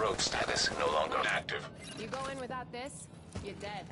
Rogue status no longer active. You go in without this, you're dead.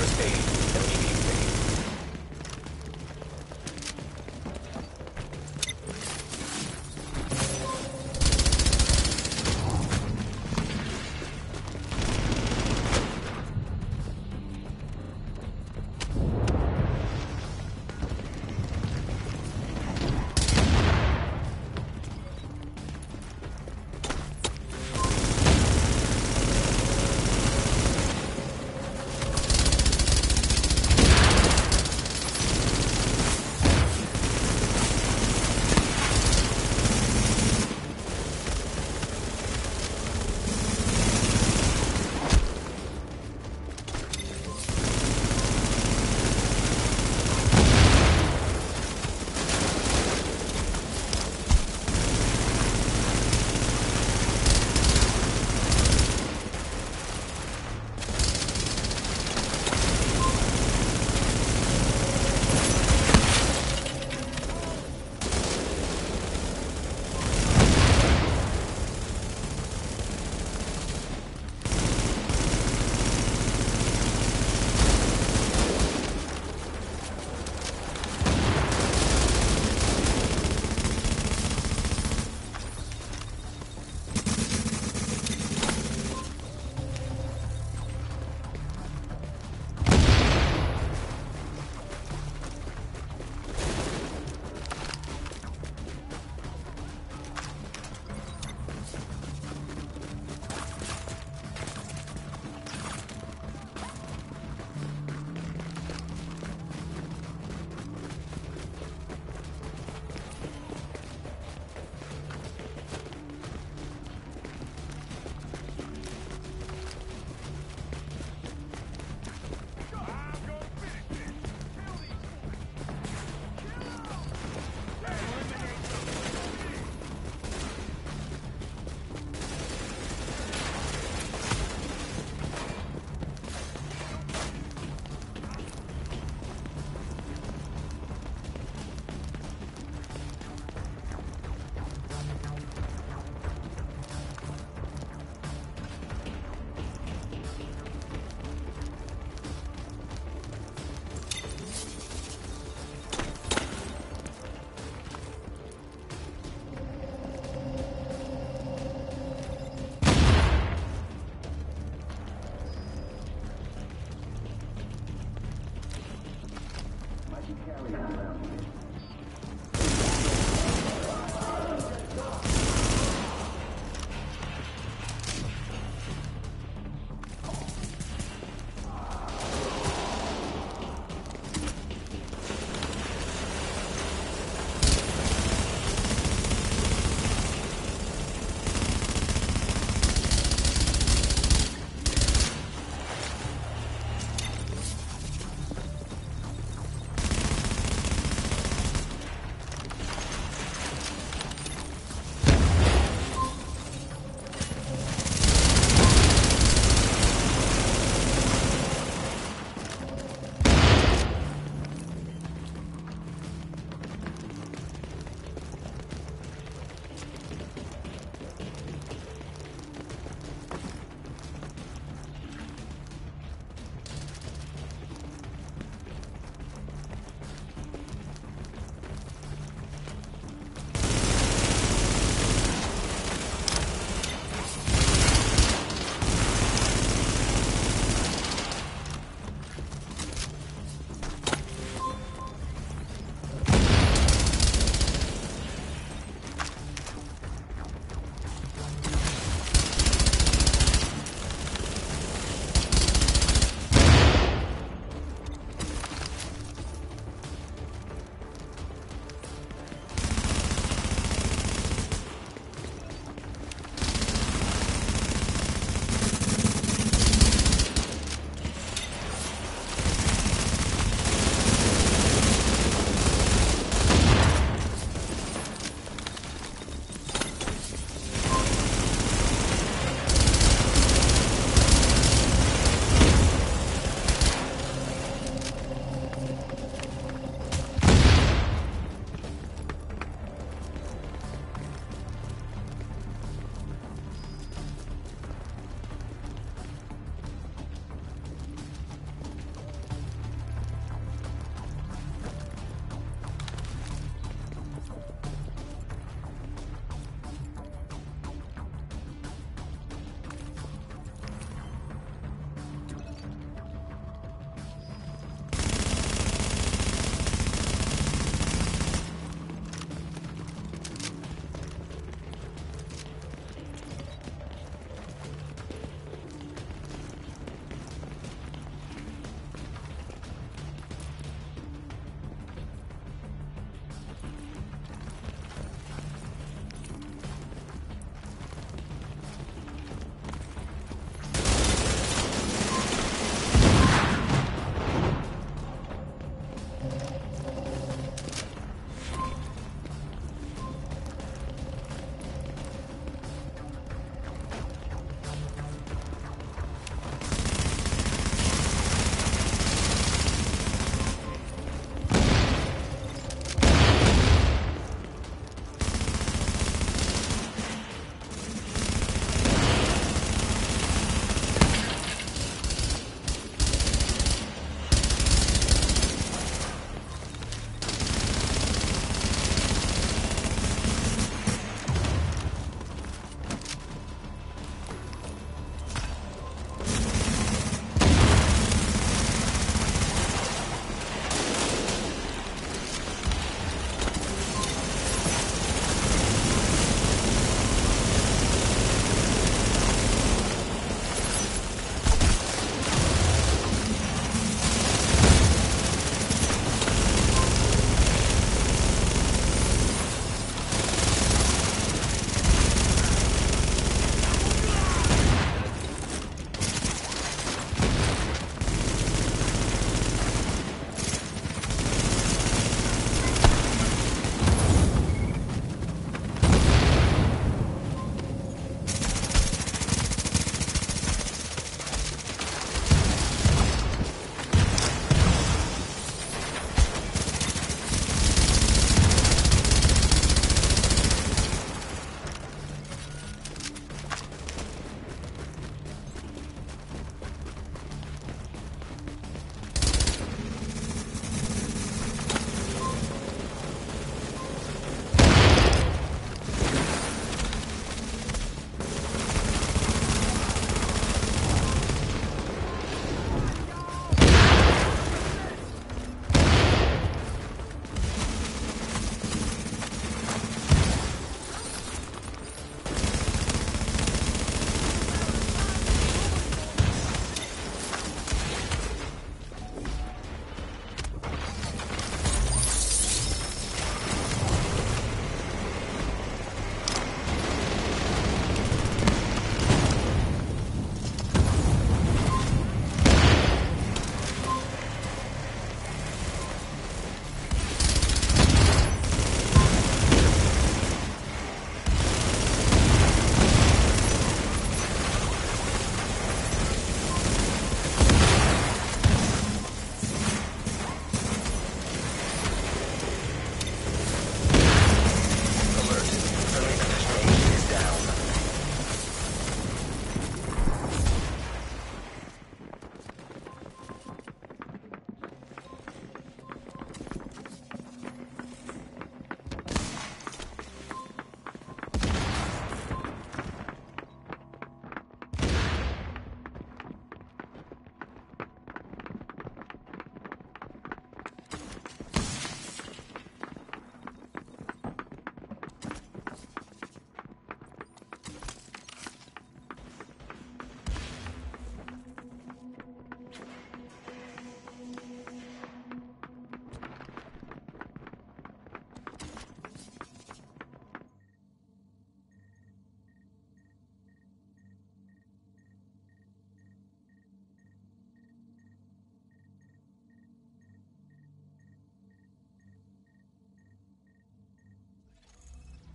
fire station.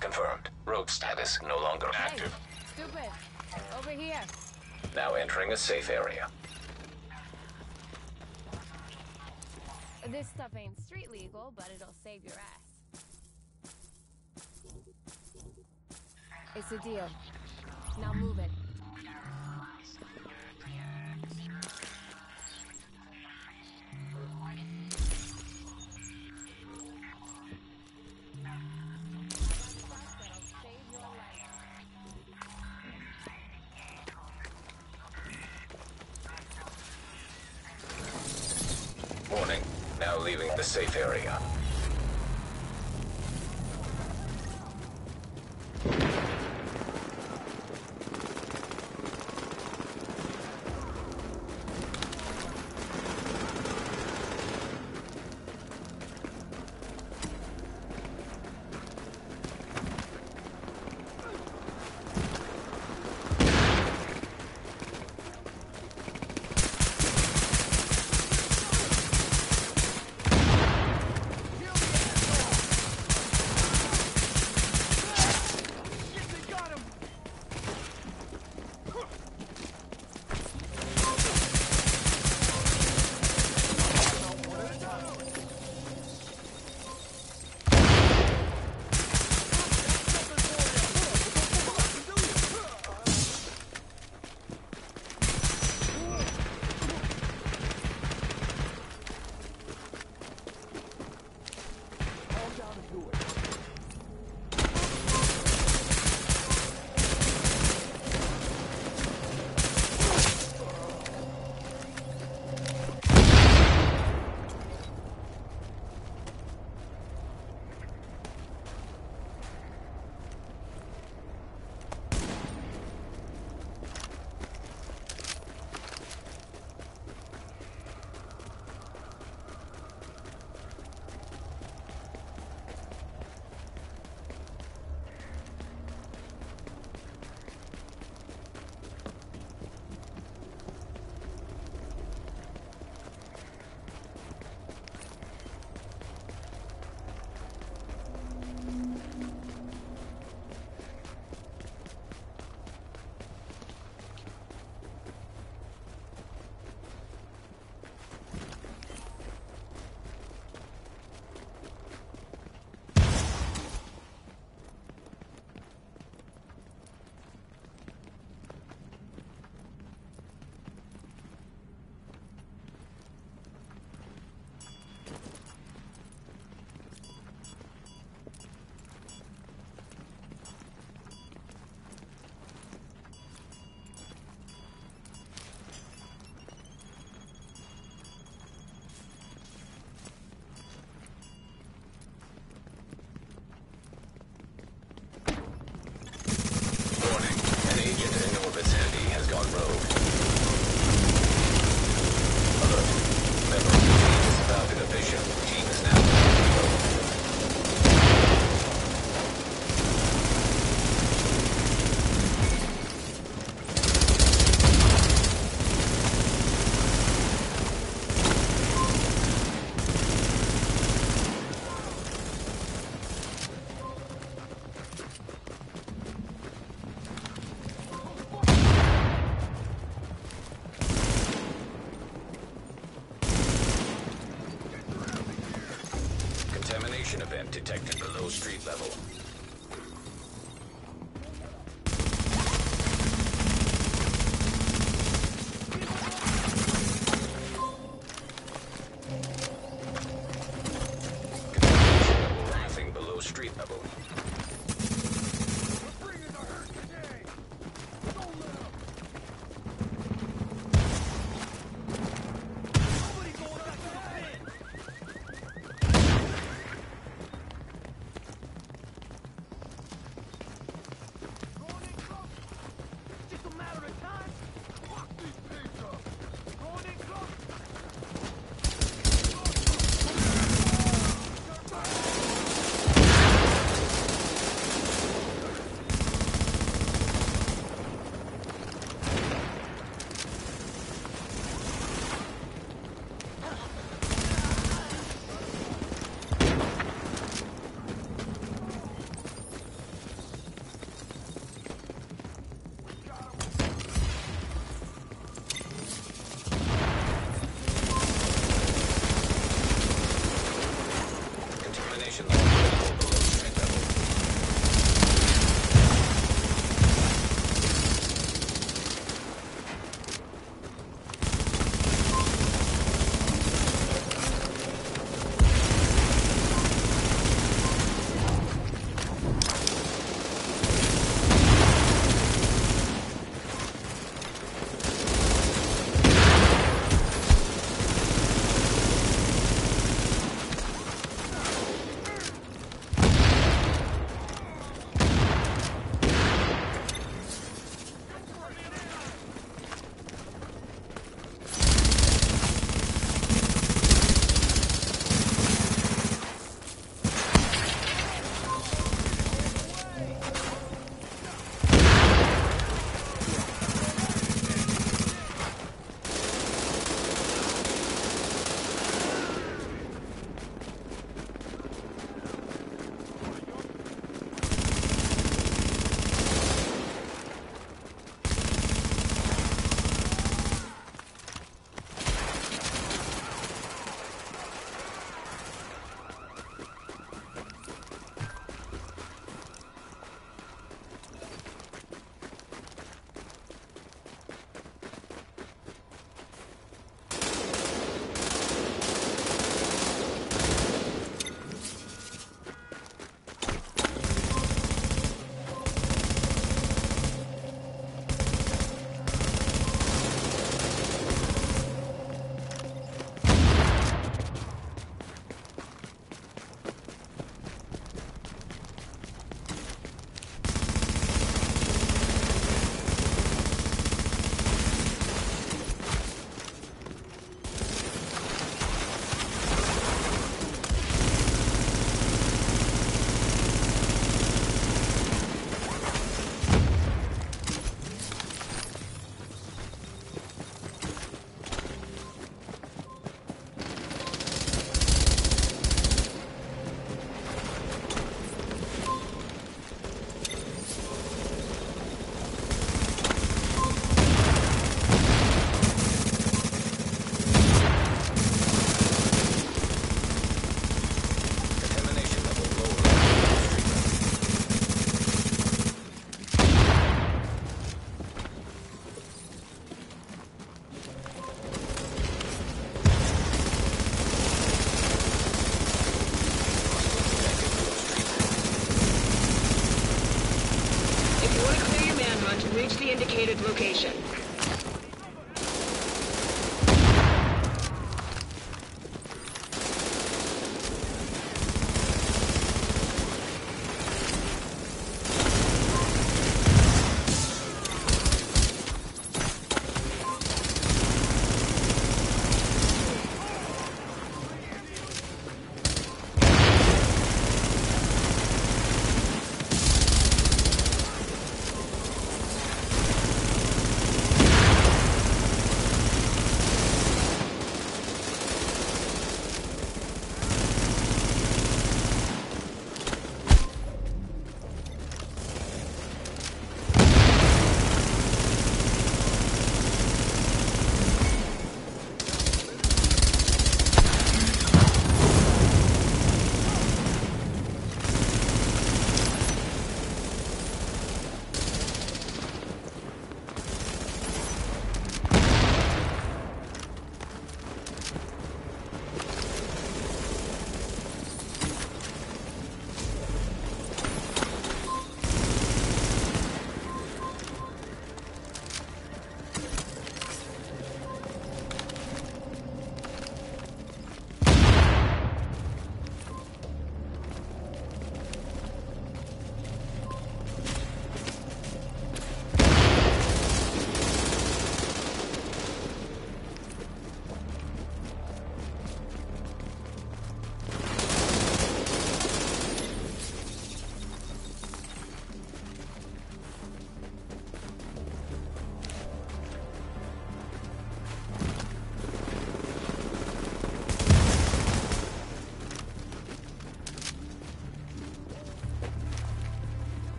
Confirmed. Rogue status no longer Hey, active. stupid. Over here. Now entering a safe area. This stuff ain't street legal, but it'll save your ass. It's a deal. Now move it. Safe area.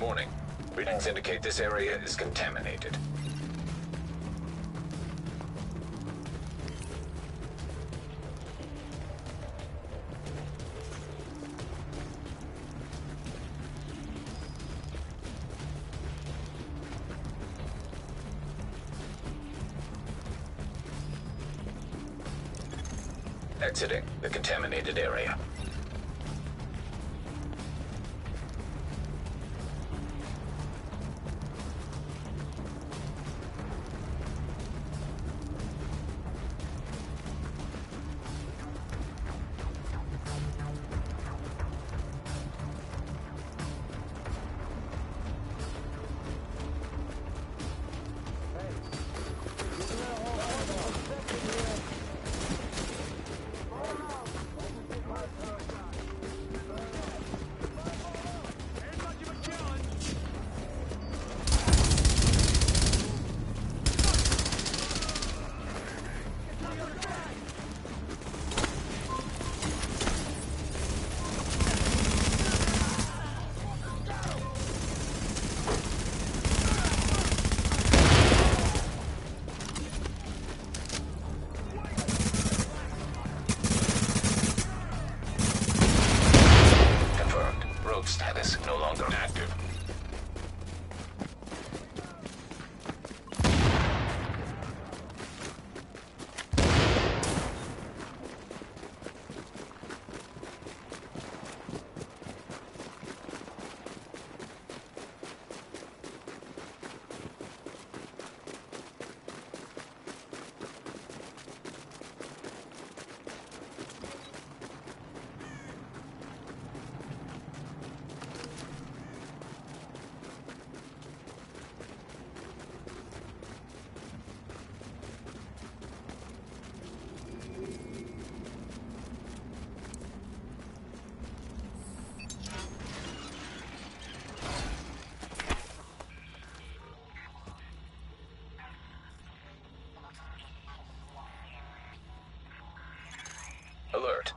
Warning. Readings indicate this area is contaminated. Exiting the contaminated area.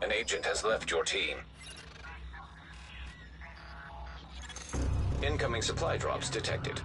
An agent has left your team. Incoming supply drops detected.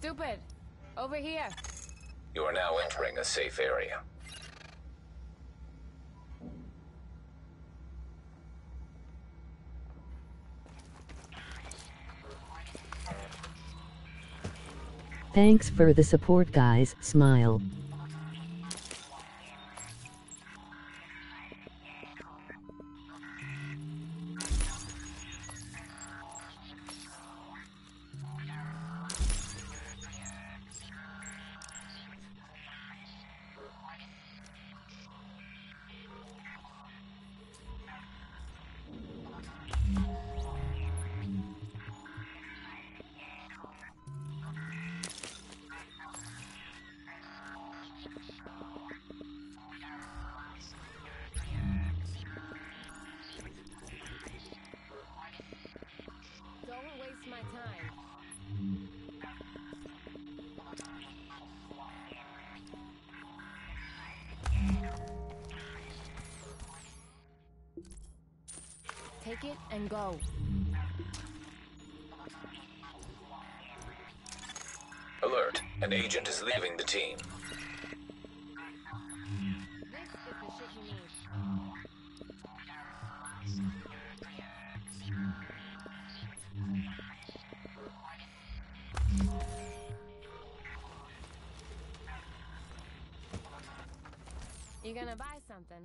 Stupid. Over here. You are now entering a safe area. Thanks for the support, guys. Smile.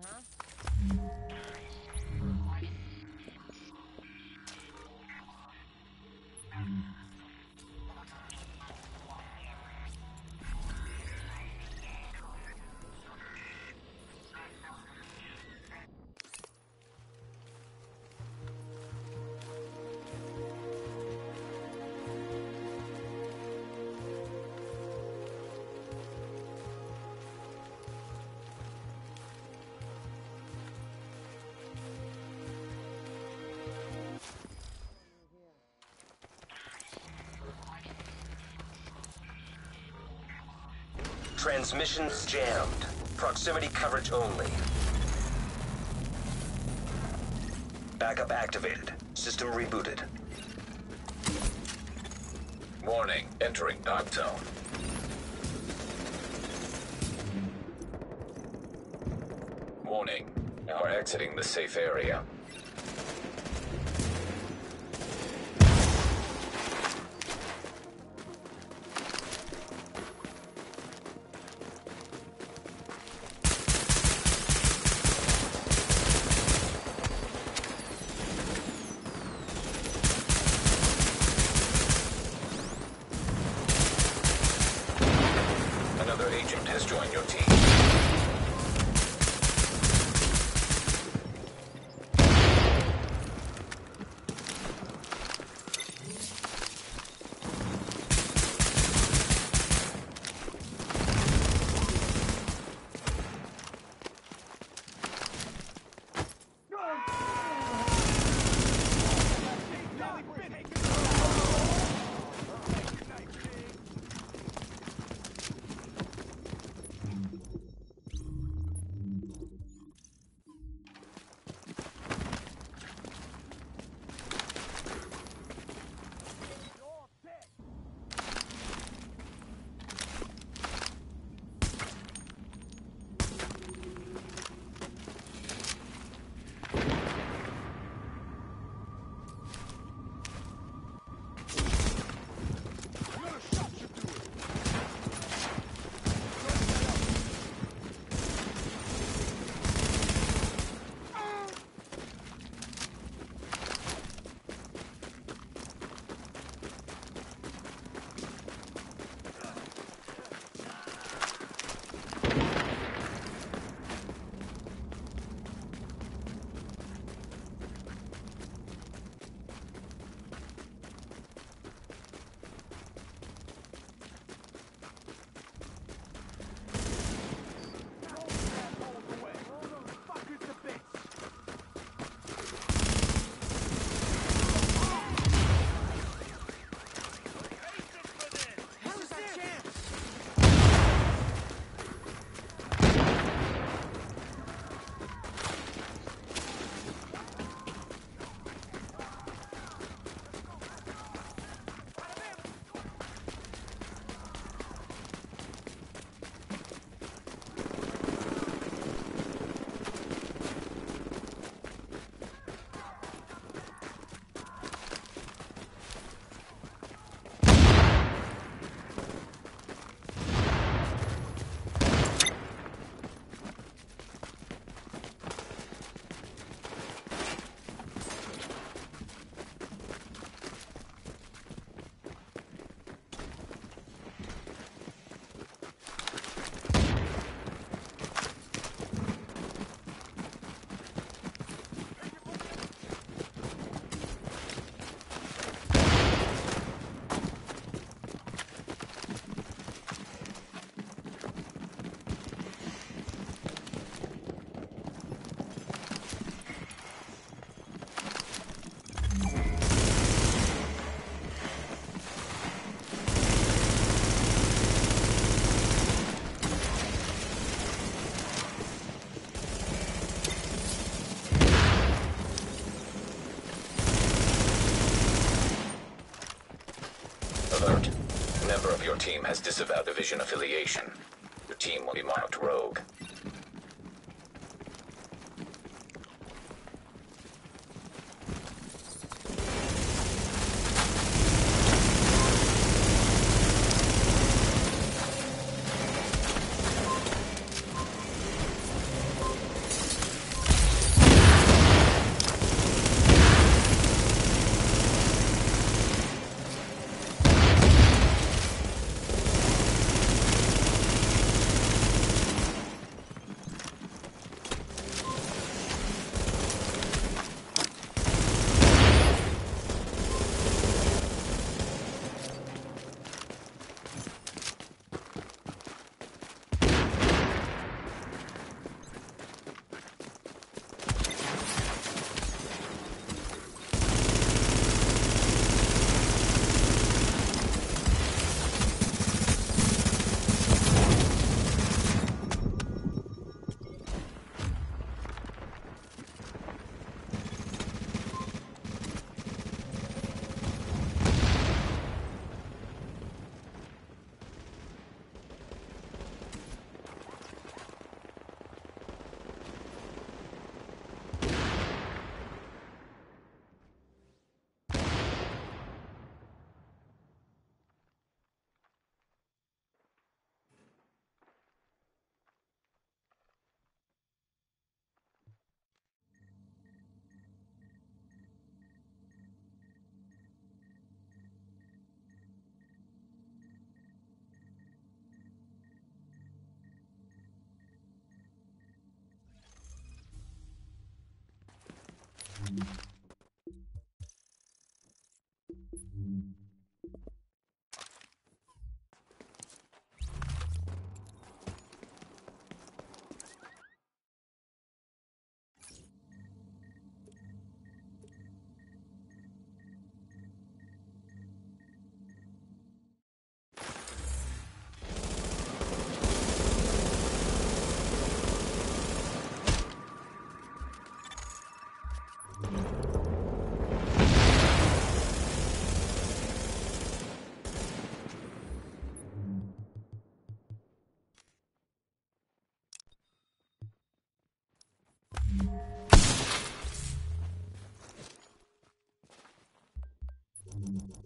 Huh? Transmissions jammed. Proximity coverage only. Backup activated. System rebooted. Warning. Entering dark zone. Warning. You are exiting the safe area. Has division affiliation. Your team will be marked Mm-hmm. Mm-hmm.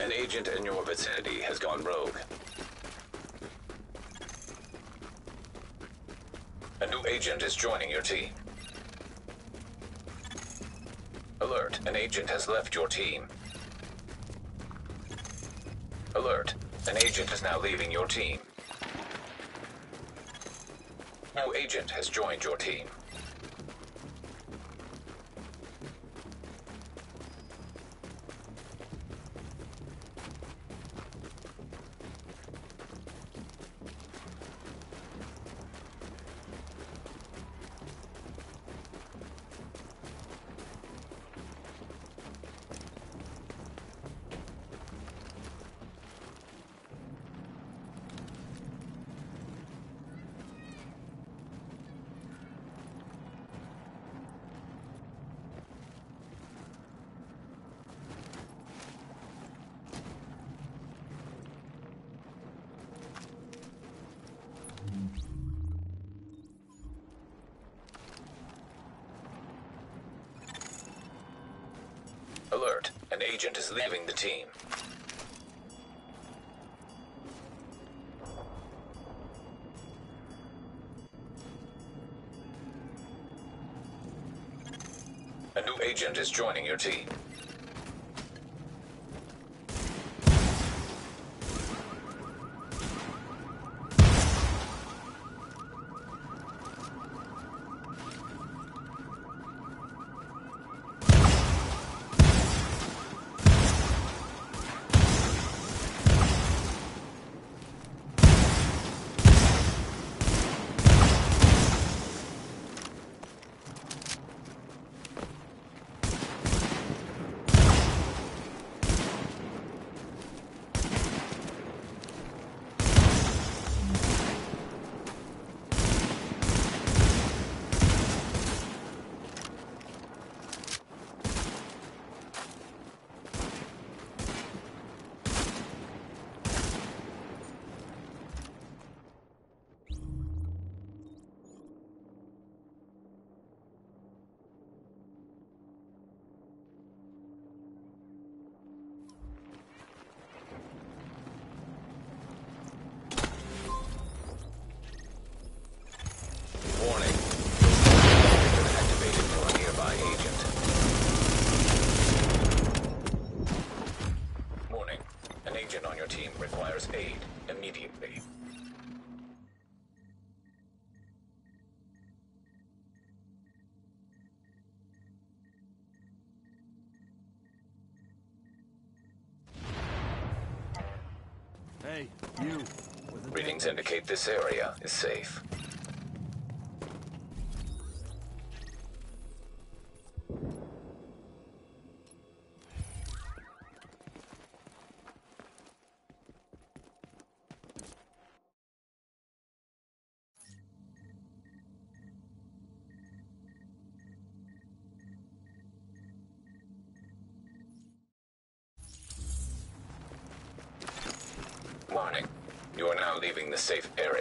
An agent in your vicinity has gone rogue. A new agent is joining your team. Alert, an agent has left your team. Alert, an agent is now leaving your team. New agent has joined your team. Is joining your team. Warning. Activated for a nearby agent. Warning. An agent on your team requires aid immediately. Readings indicate this area is safe. Warning. You are now leaving the safe area.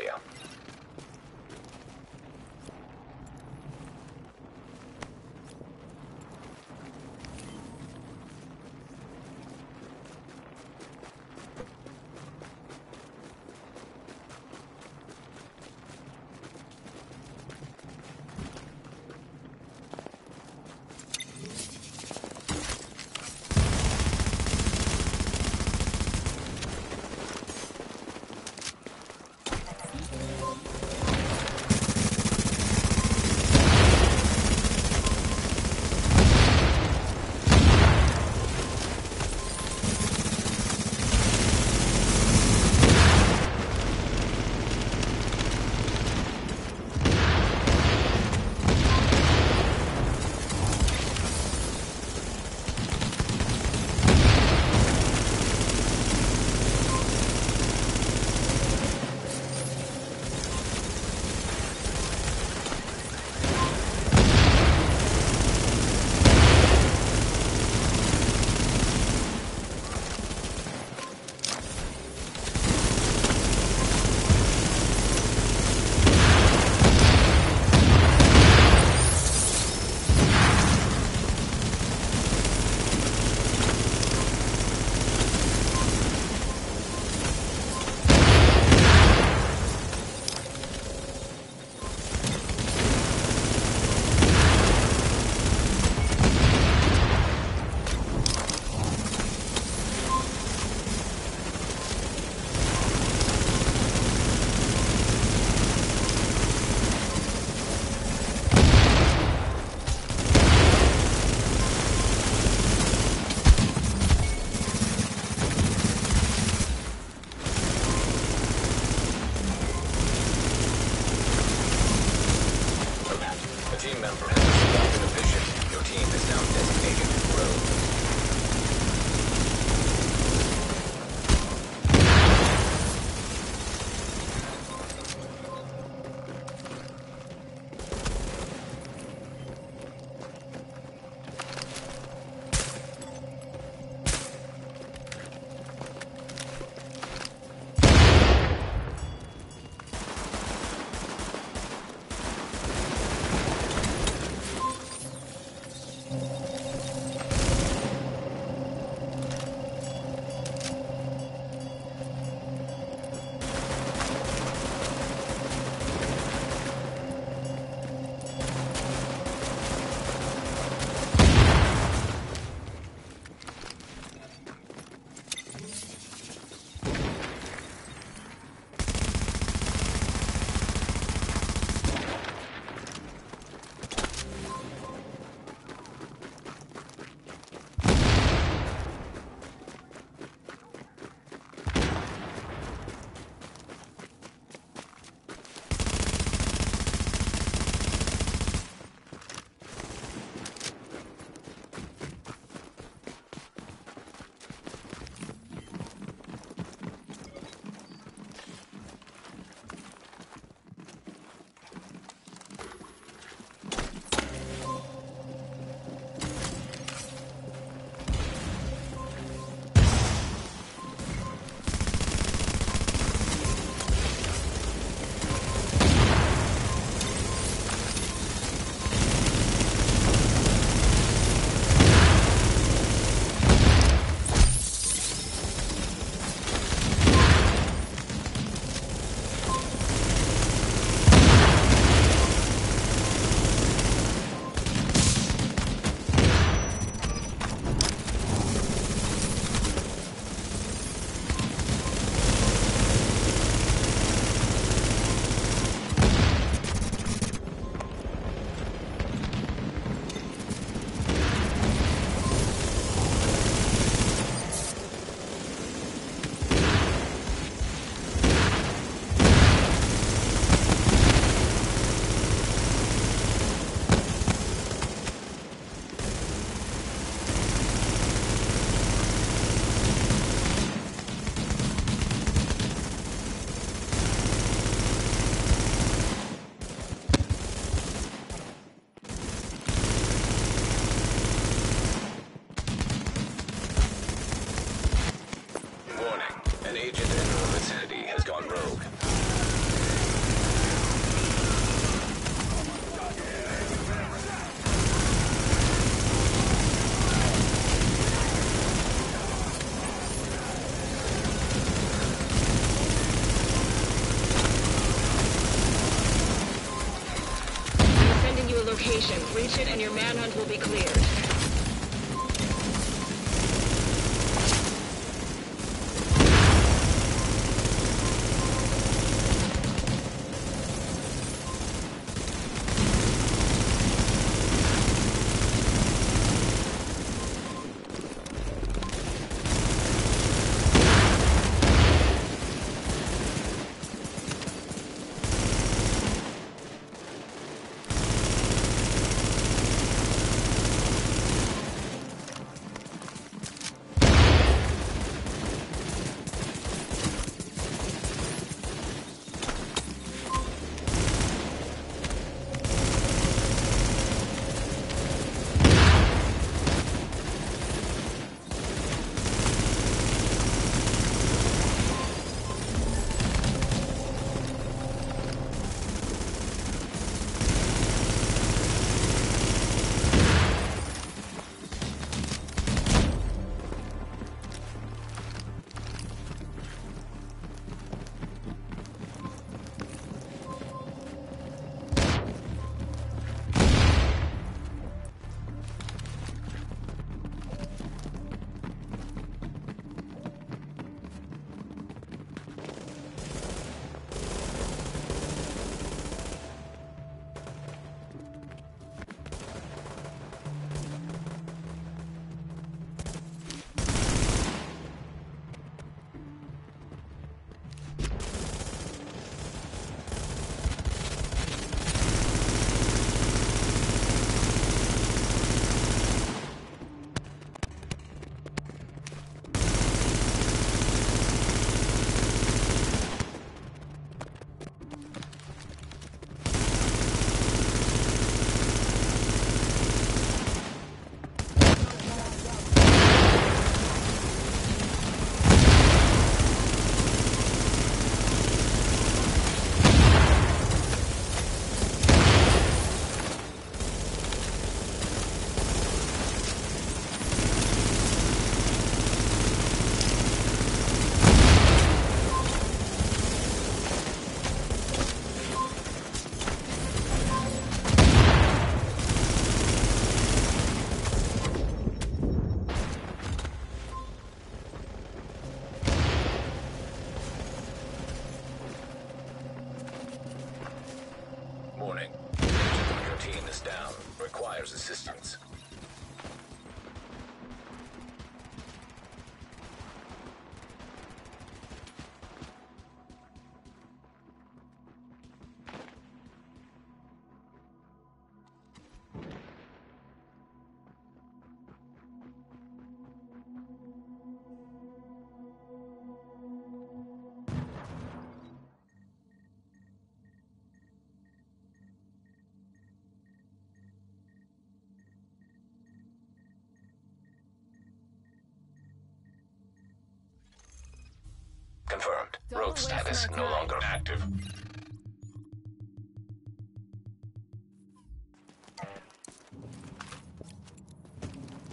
Confirmed. Don't Rogue waste status no longer active.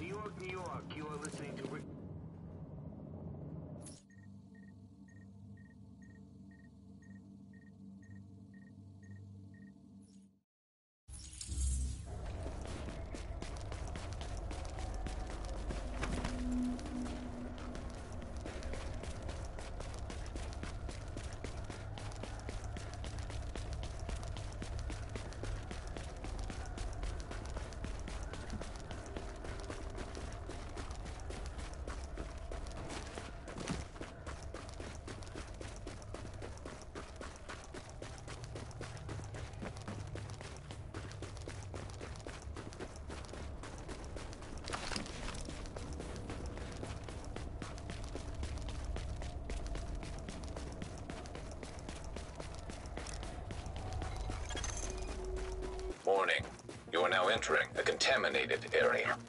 New York, New York. You are listening to. Rick- Warning. You are now entering a contaminated area.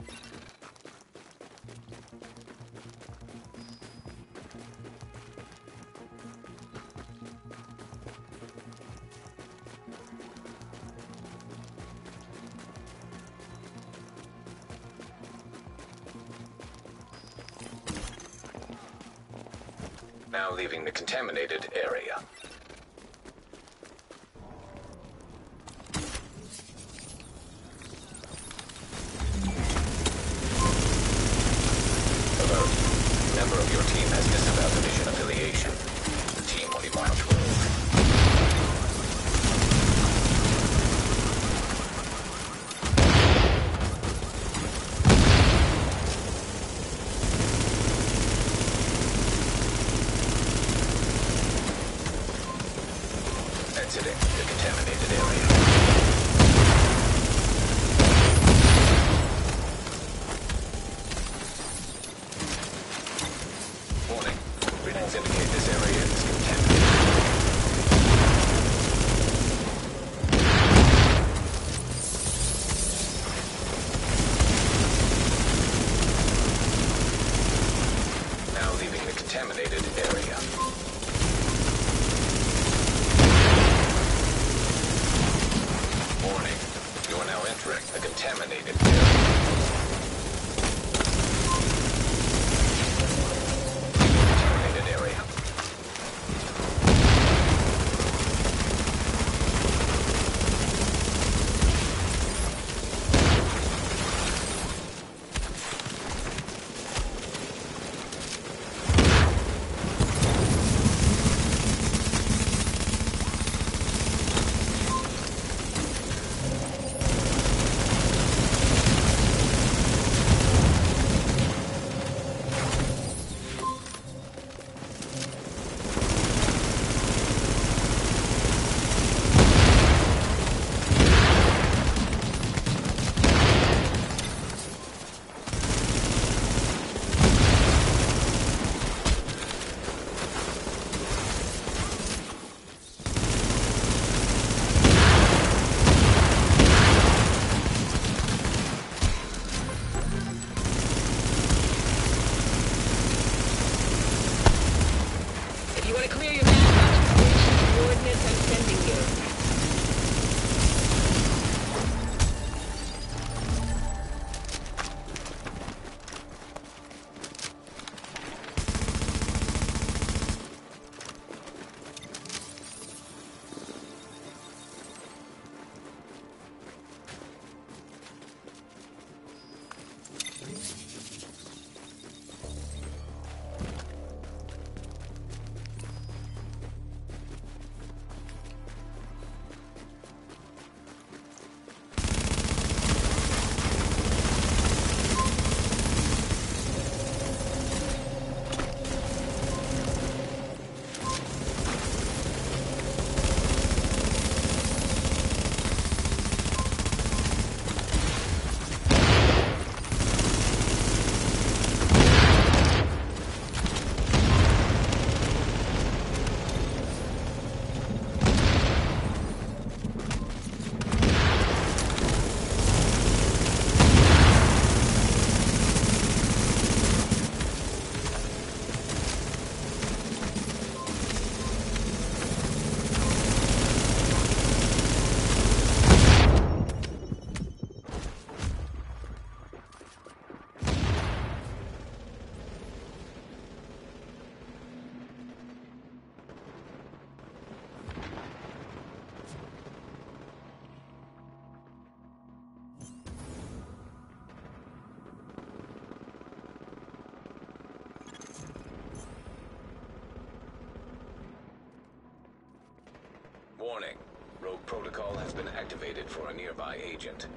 protocol has been activated for a nearby agent.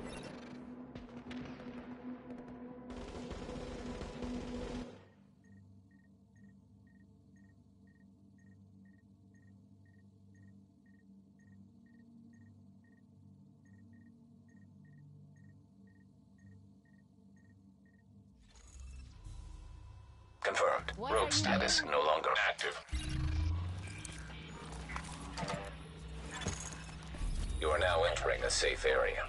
Confirmed. Rogue status no longer active. a safe area.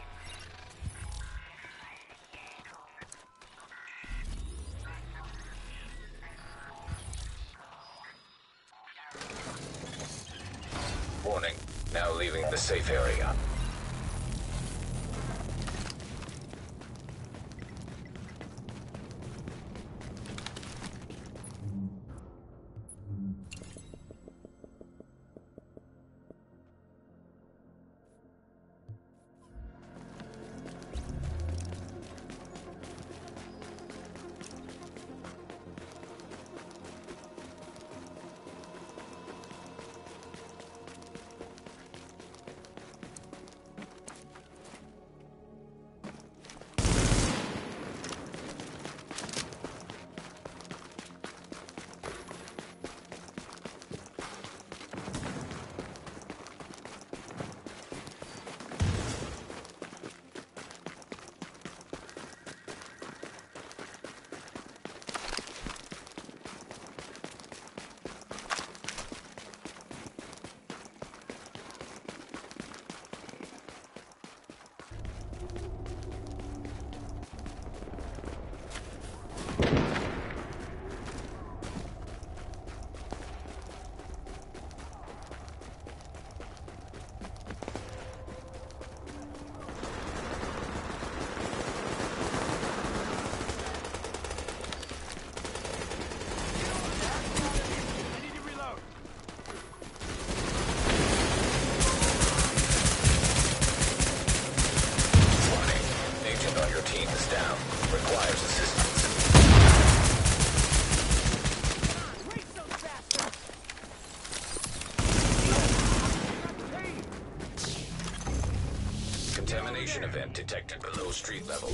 detected below street level.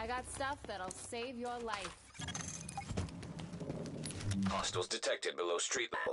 I got stuff that'll save your life. Hostiles detected below street level.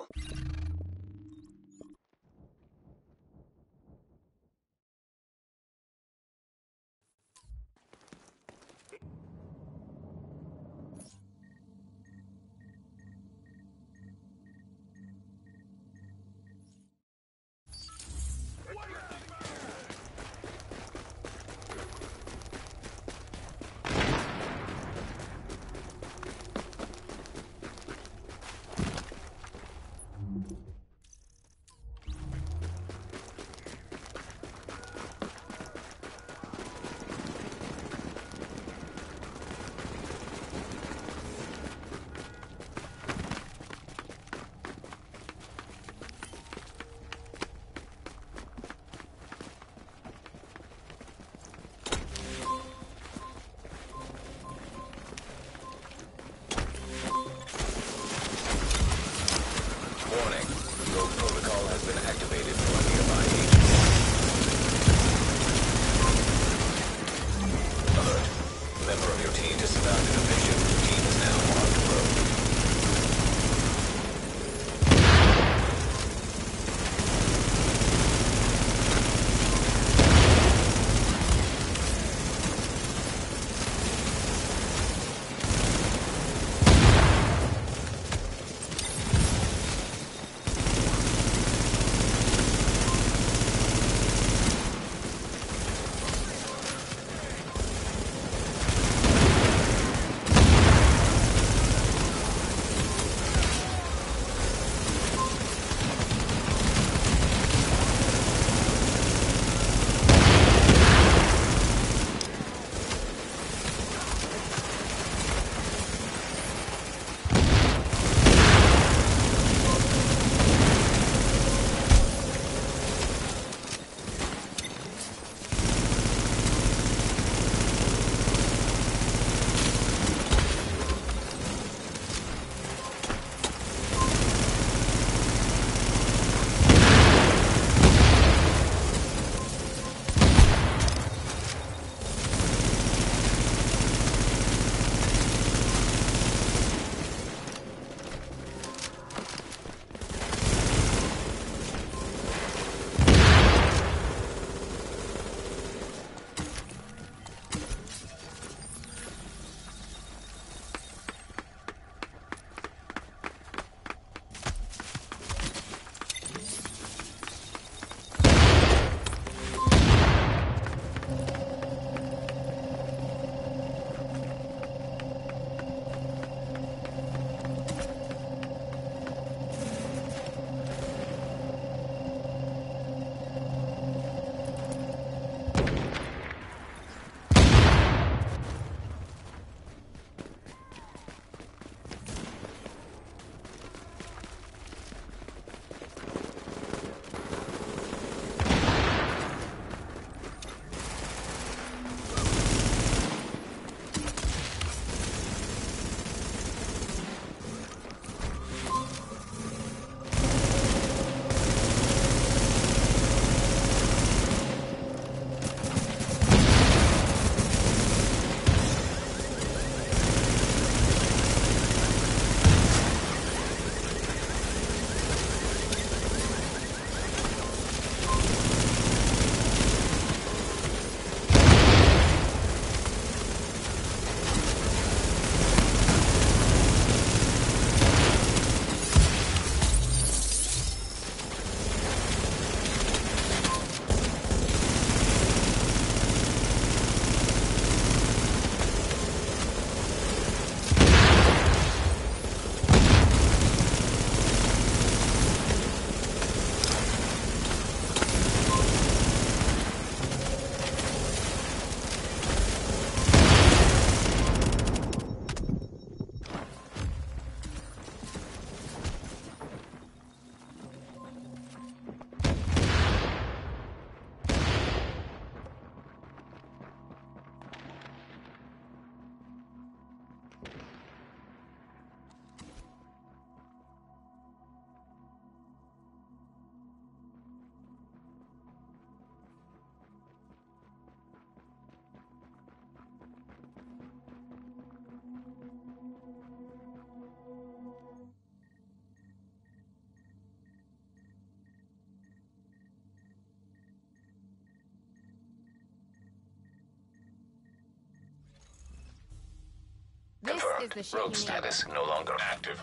Is the neighbor. status no longer active.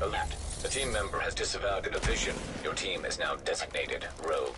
Alert. A team member has disavowed the division. Your team is now designated Rogue.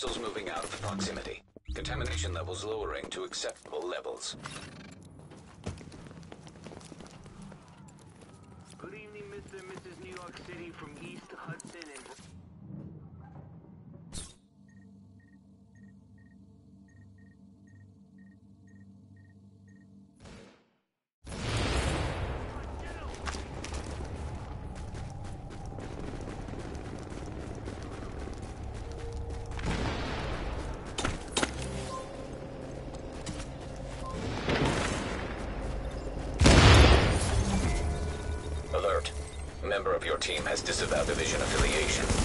Hostiles moving out of proximity. Contamination levels lowering to acceptable levels. Good evening, Mr. and Mrs. New York City from East team has disavowed division affiliation.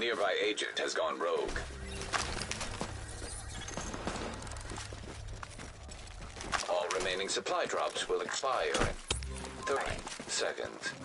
Nearby agent has gone rogue. All remaining supply drops will expire in 30 seconds.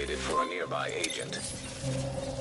activated for a nearby agent.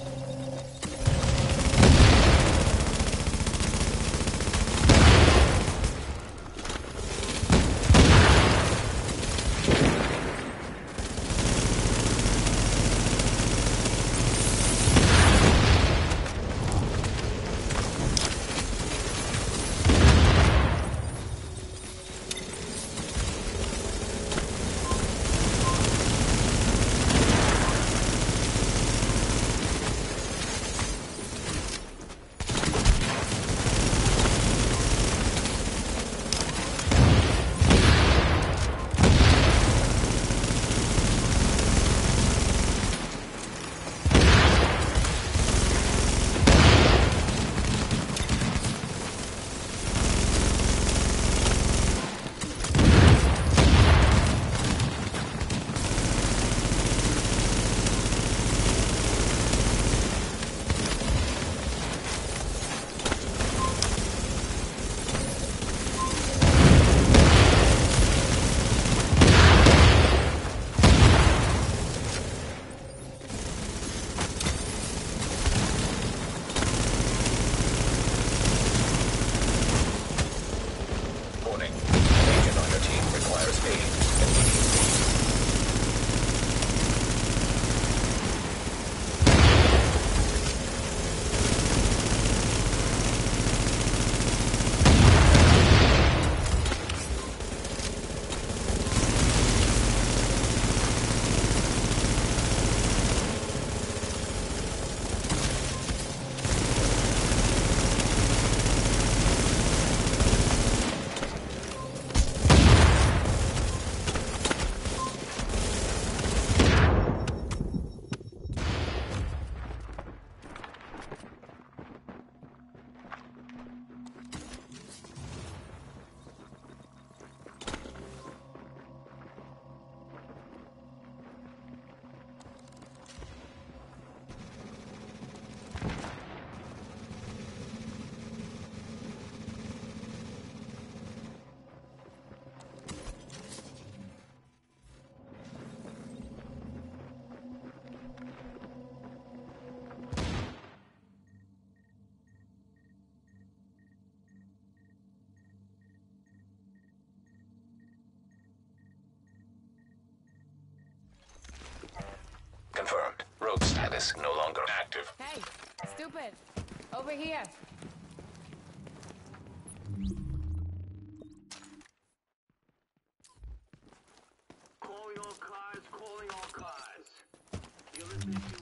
You're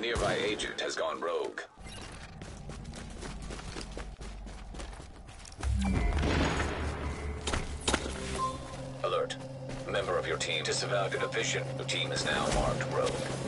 A nearby agent has gone rogue. Alert. Member of your team disavowed a division. Your team is now marked rogue.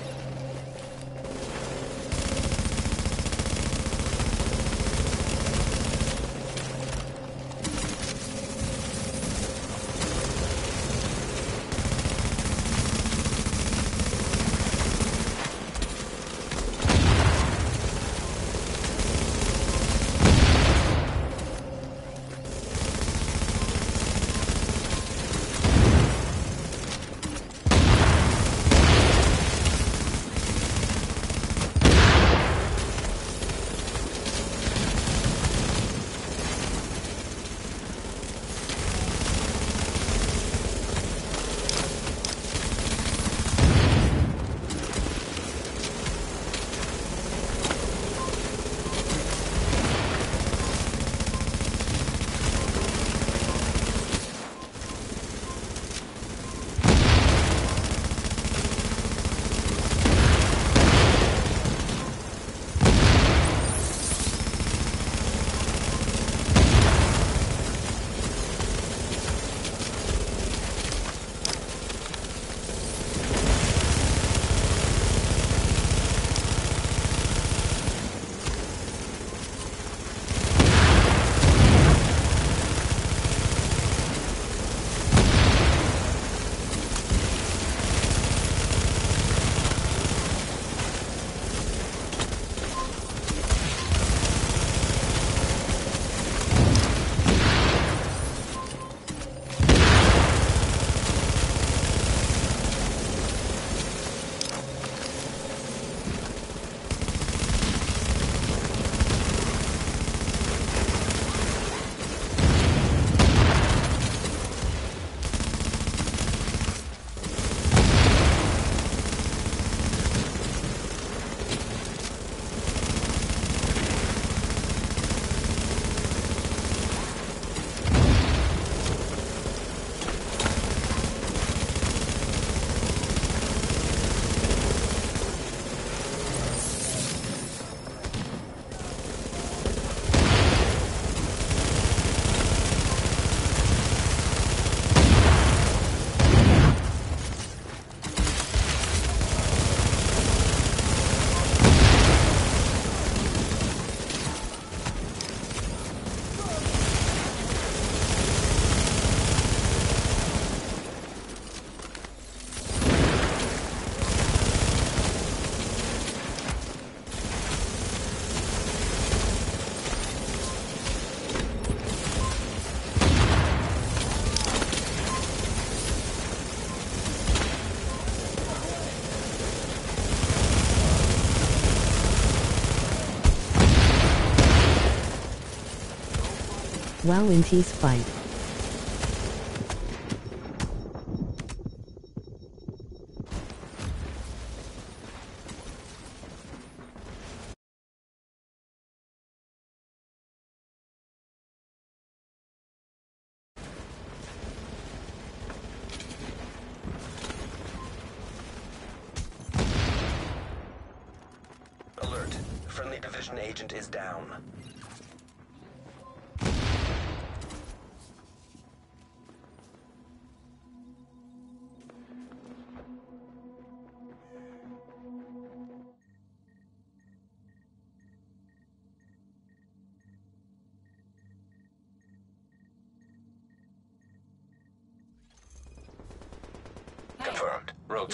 While in T's fight. Alert. Friendly division agent is down.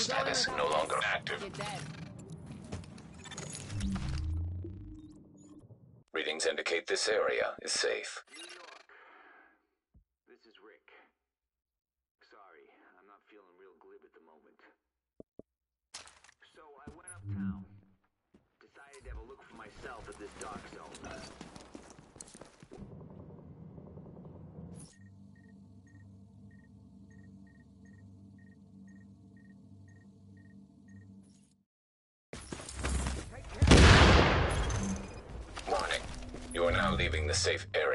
status no longer active. Readings indicate this area is safe. safe area.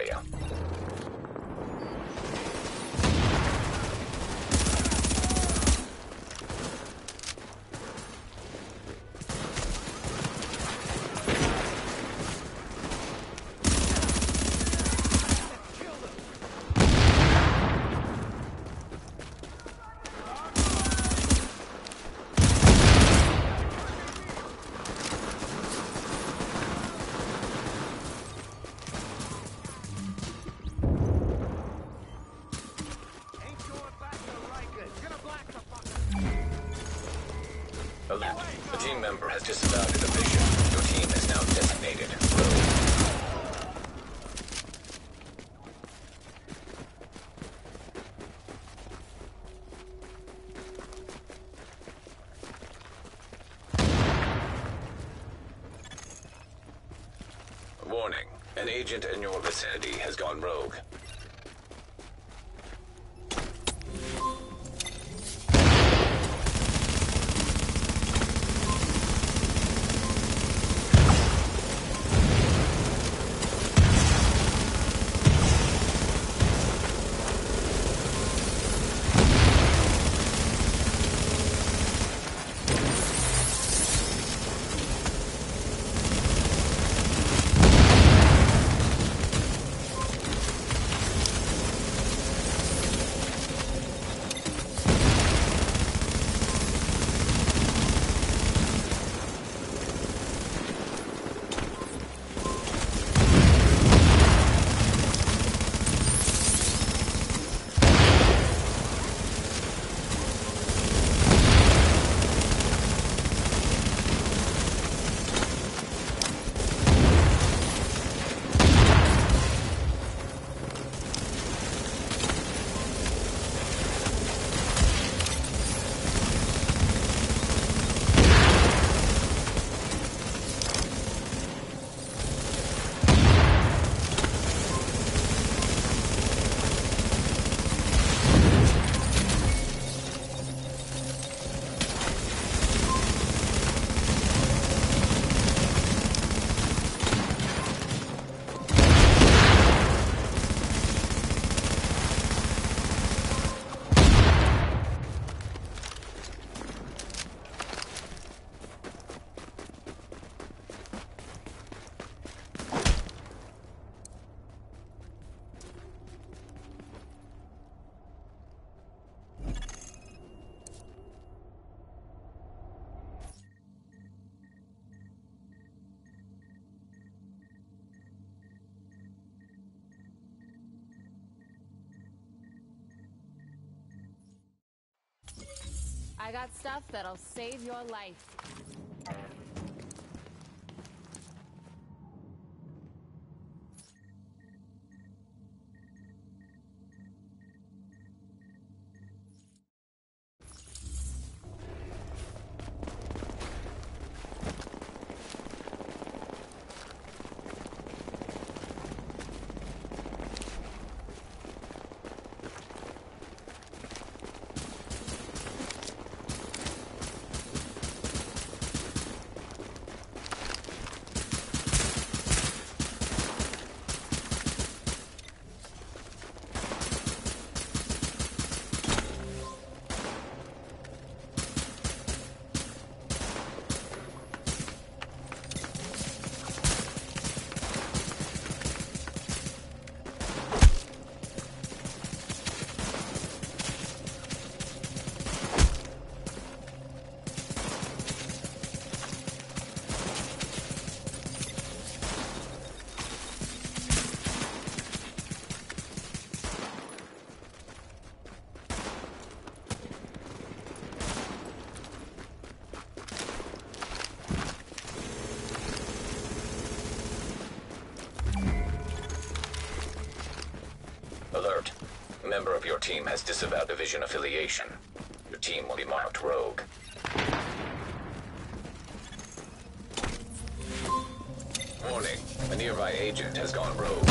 Agent in your vicinity has gone rogue. Stuff that'll member of your team has disavowed division affiliation. Your team will be marked rogue. Warning. A nearby agent has gone rogue.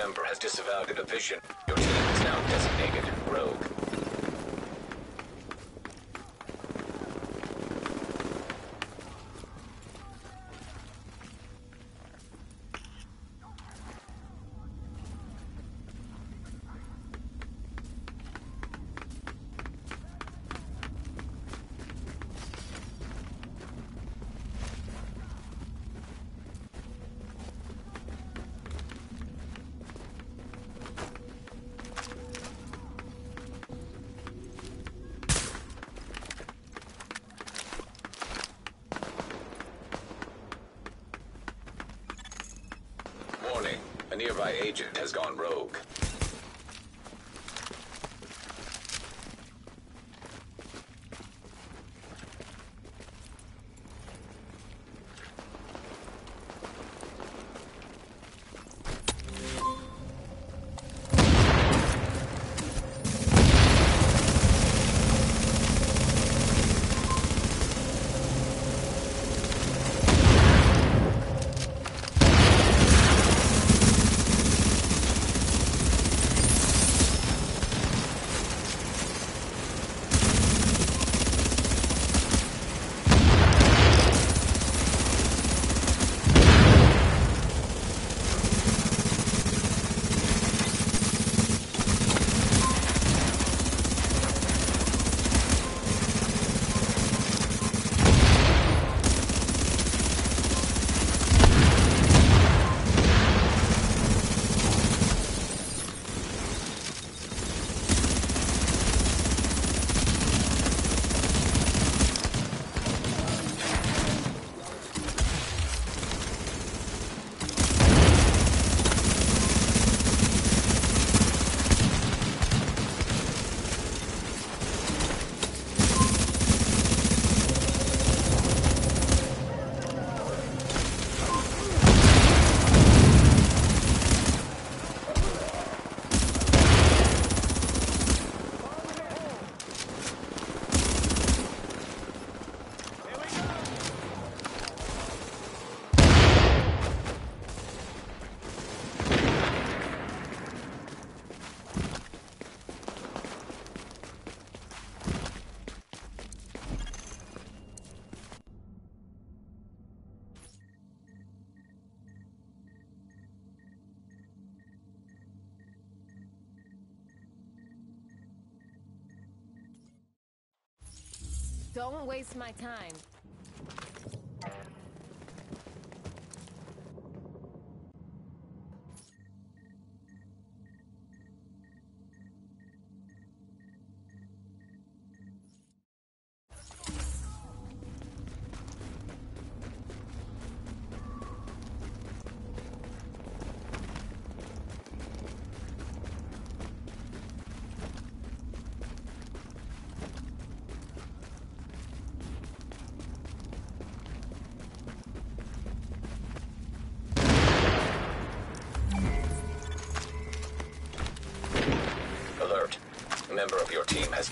member has disavowed the division. has gone rogue. my time.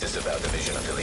Disavow division of the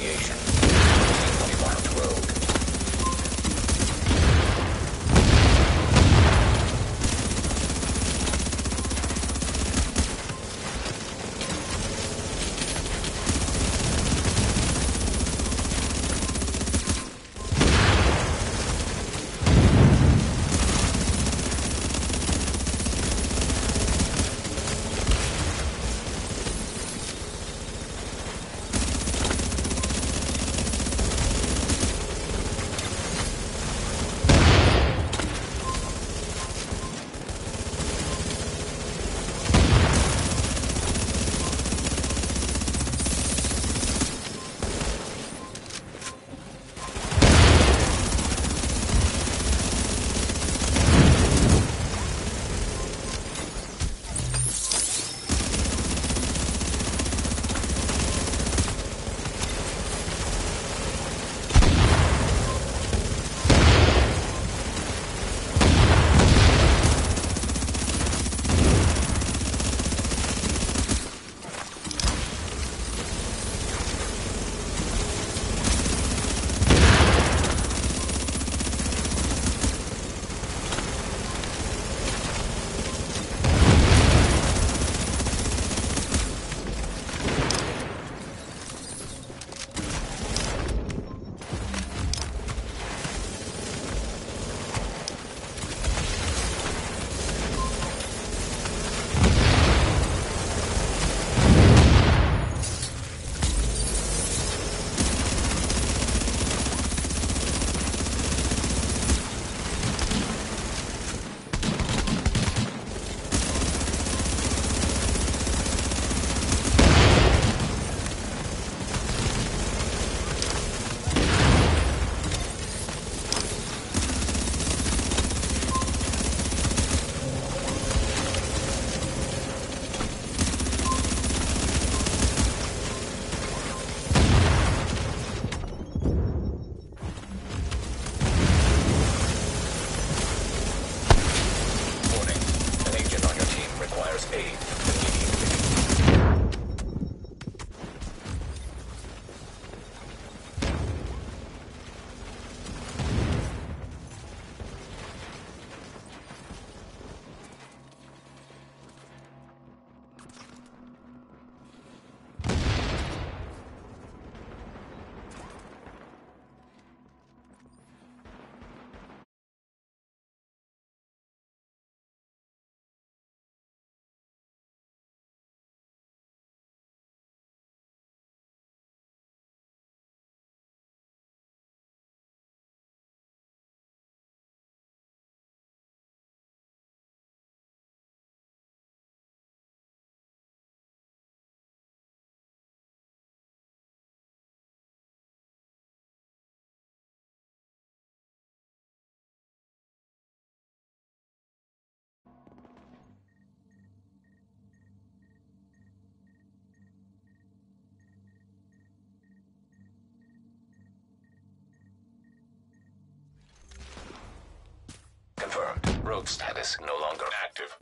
Rogue status no longer active.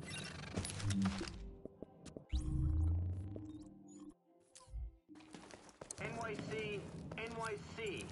NYC, NYC.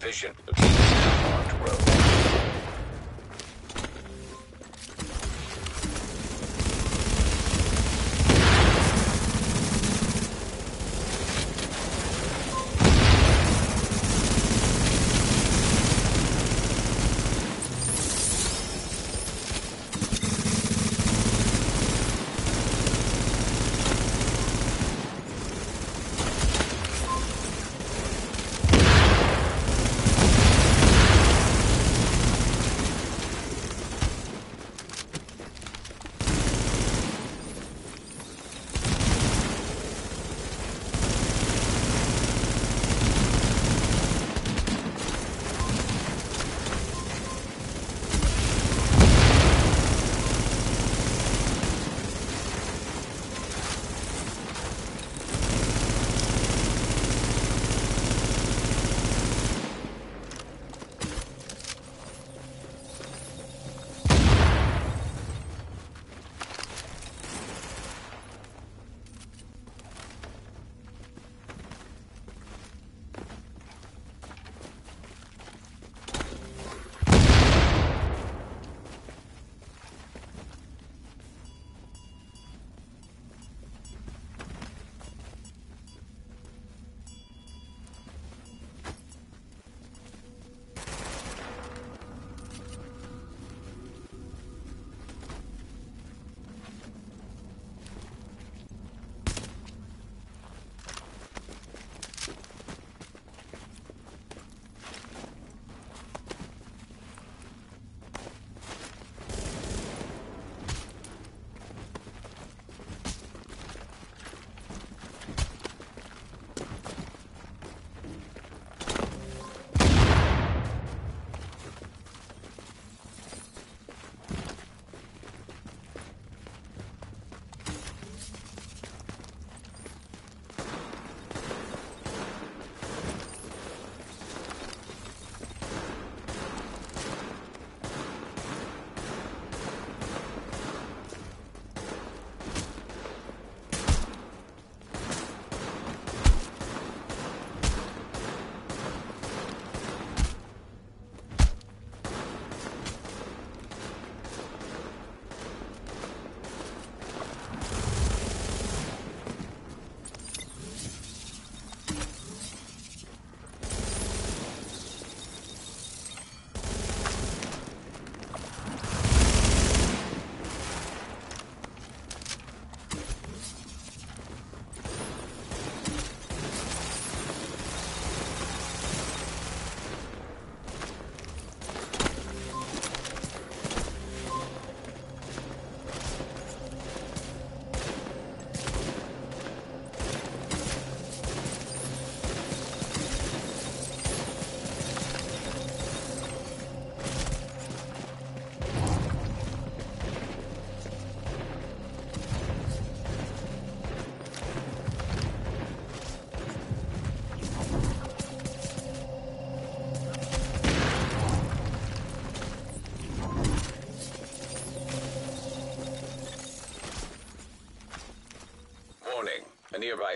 Vision.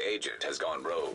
Agent has gone rogue.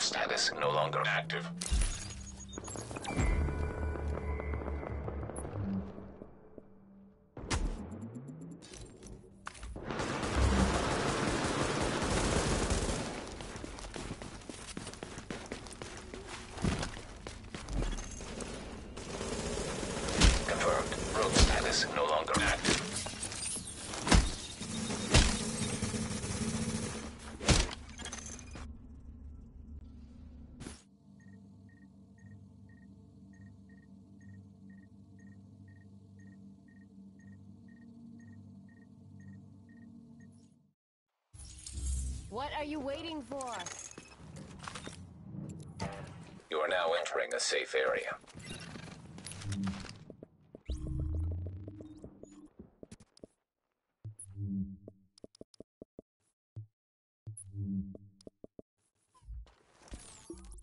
Status no longer active. Are you waiting for? You are now entering a safe area.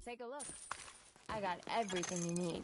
Take a look. I got everything you need.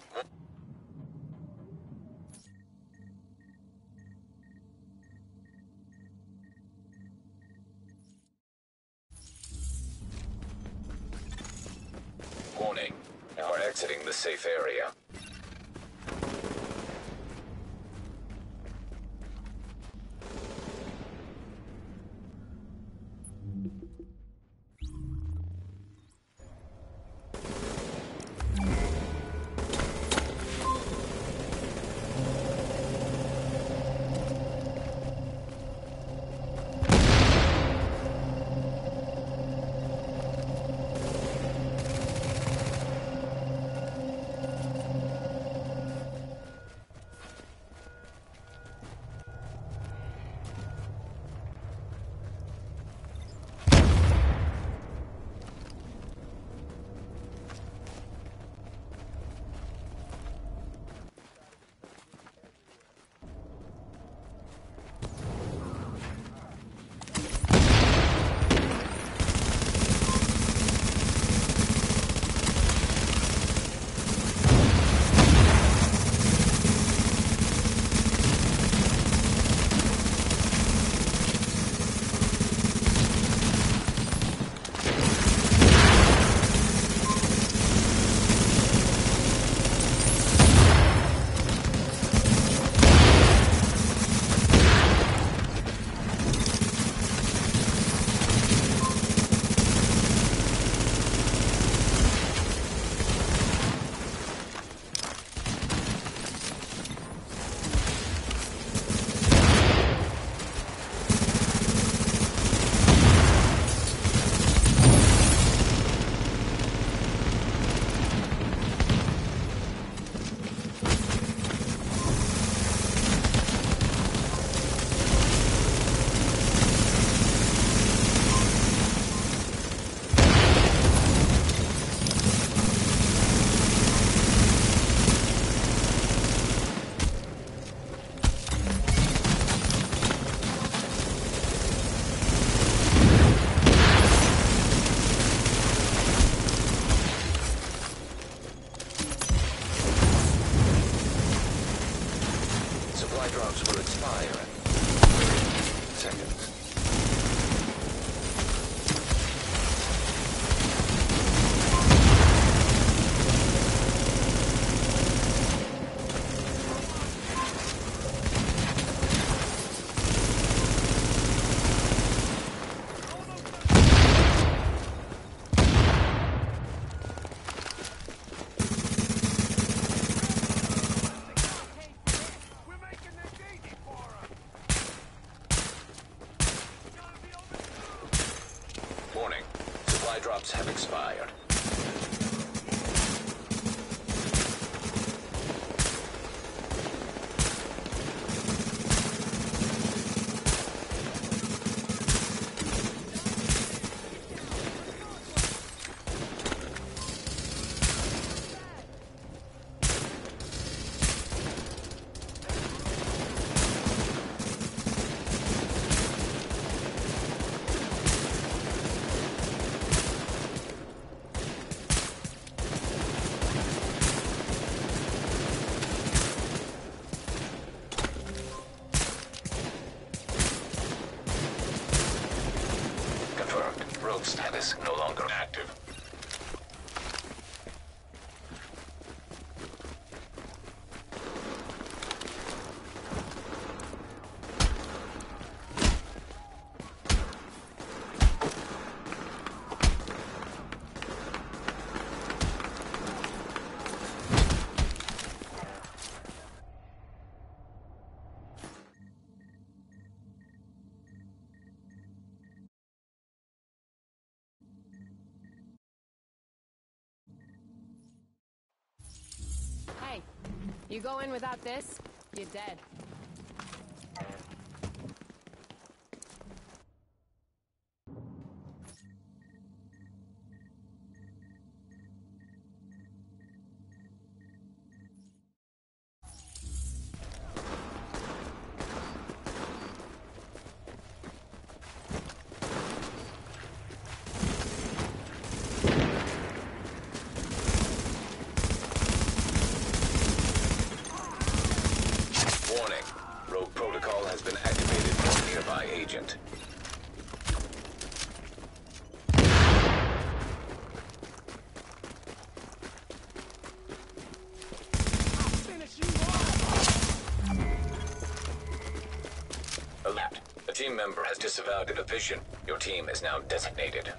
You go in without this, you're dead. disavowed vision, Your team is now designated.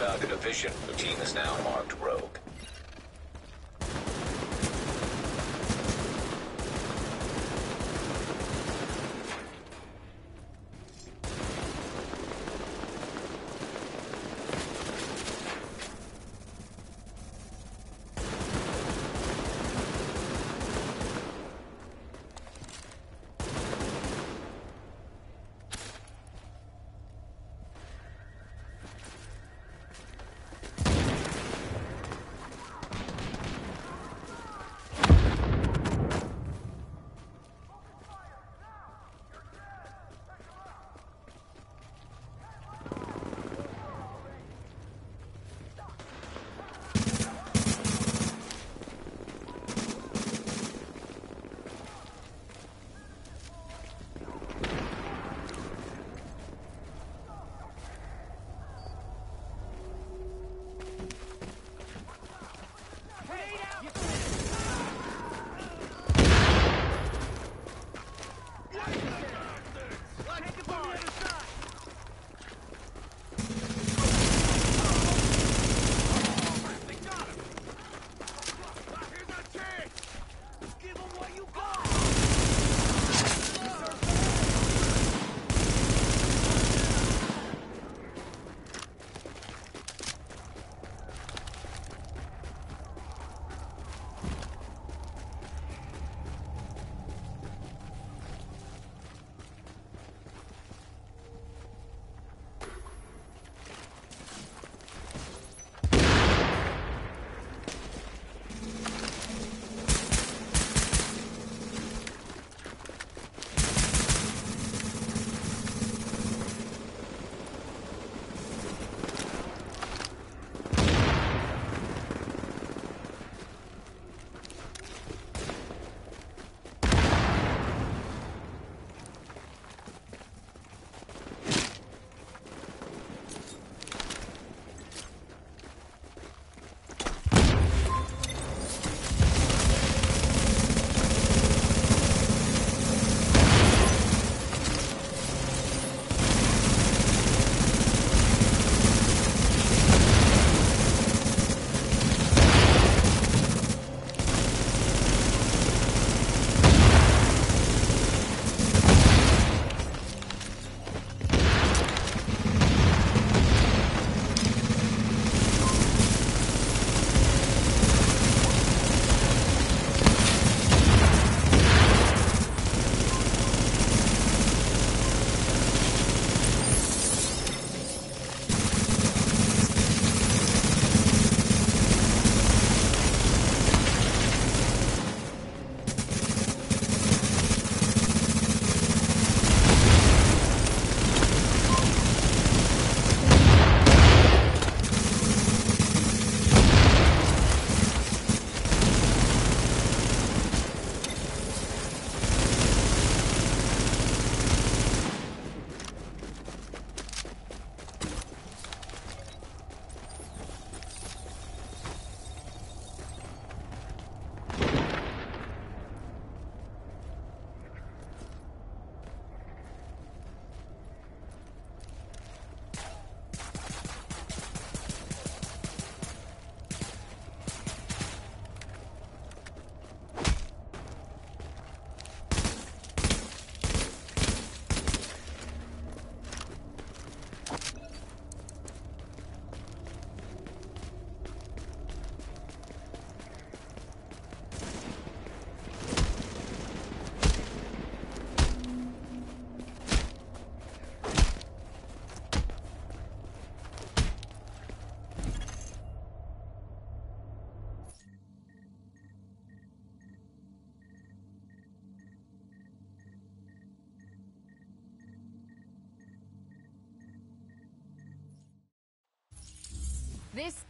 without a division. The team is now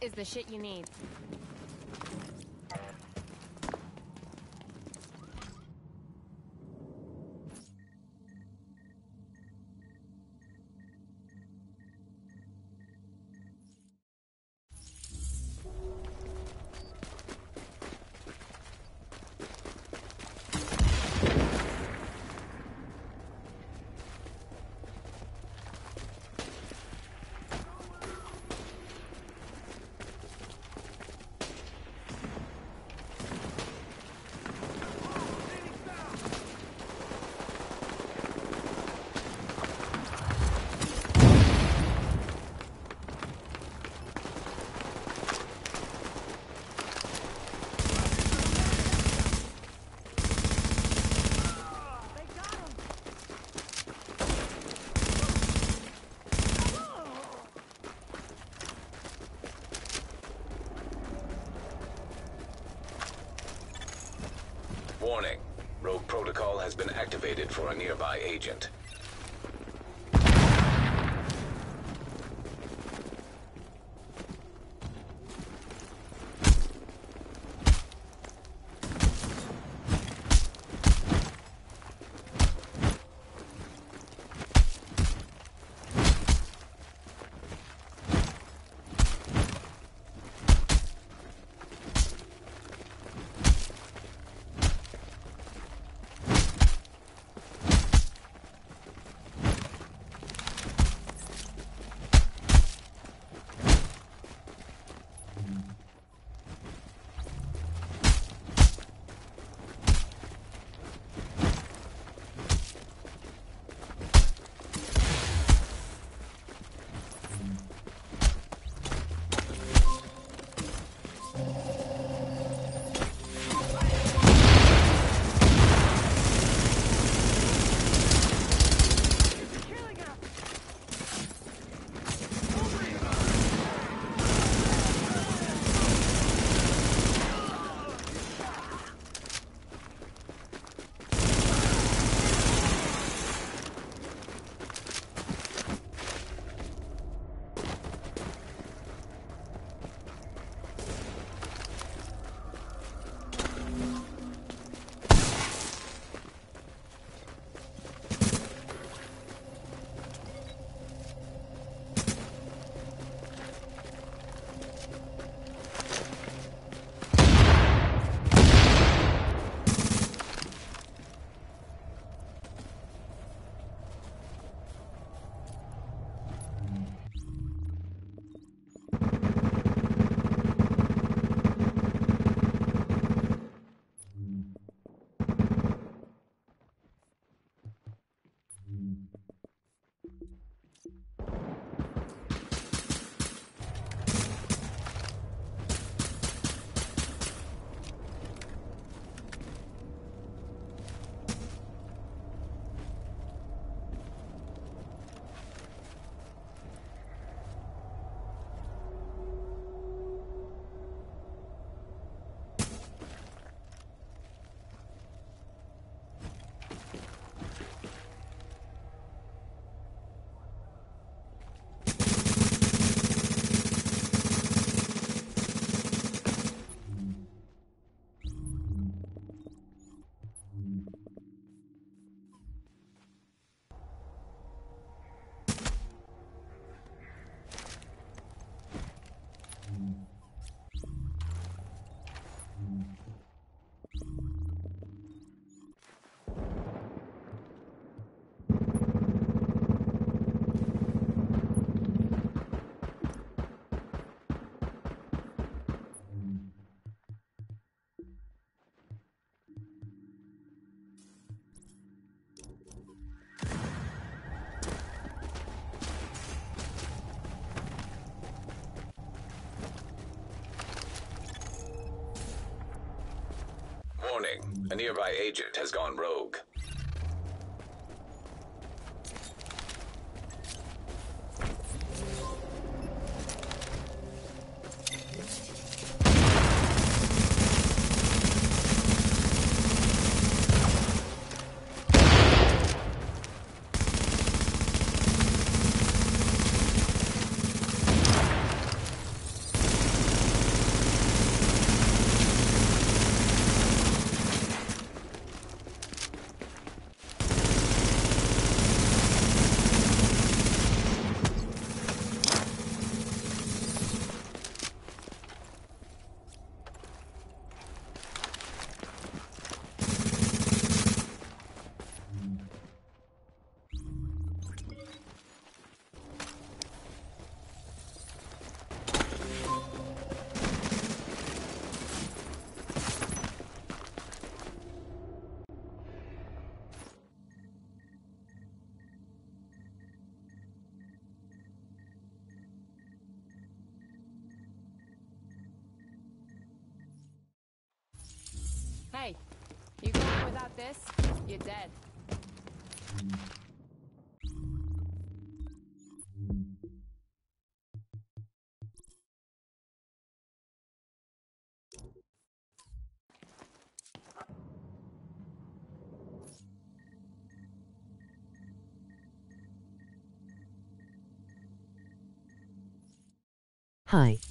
is the shit you need. Warning. Rogue protocol has been activated for a nearby agent. Warning. A nearby agent has gone rogue. Hi.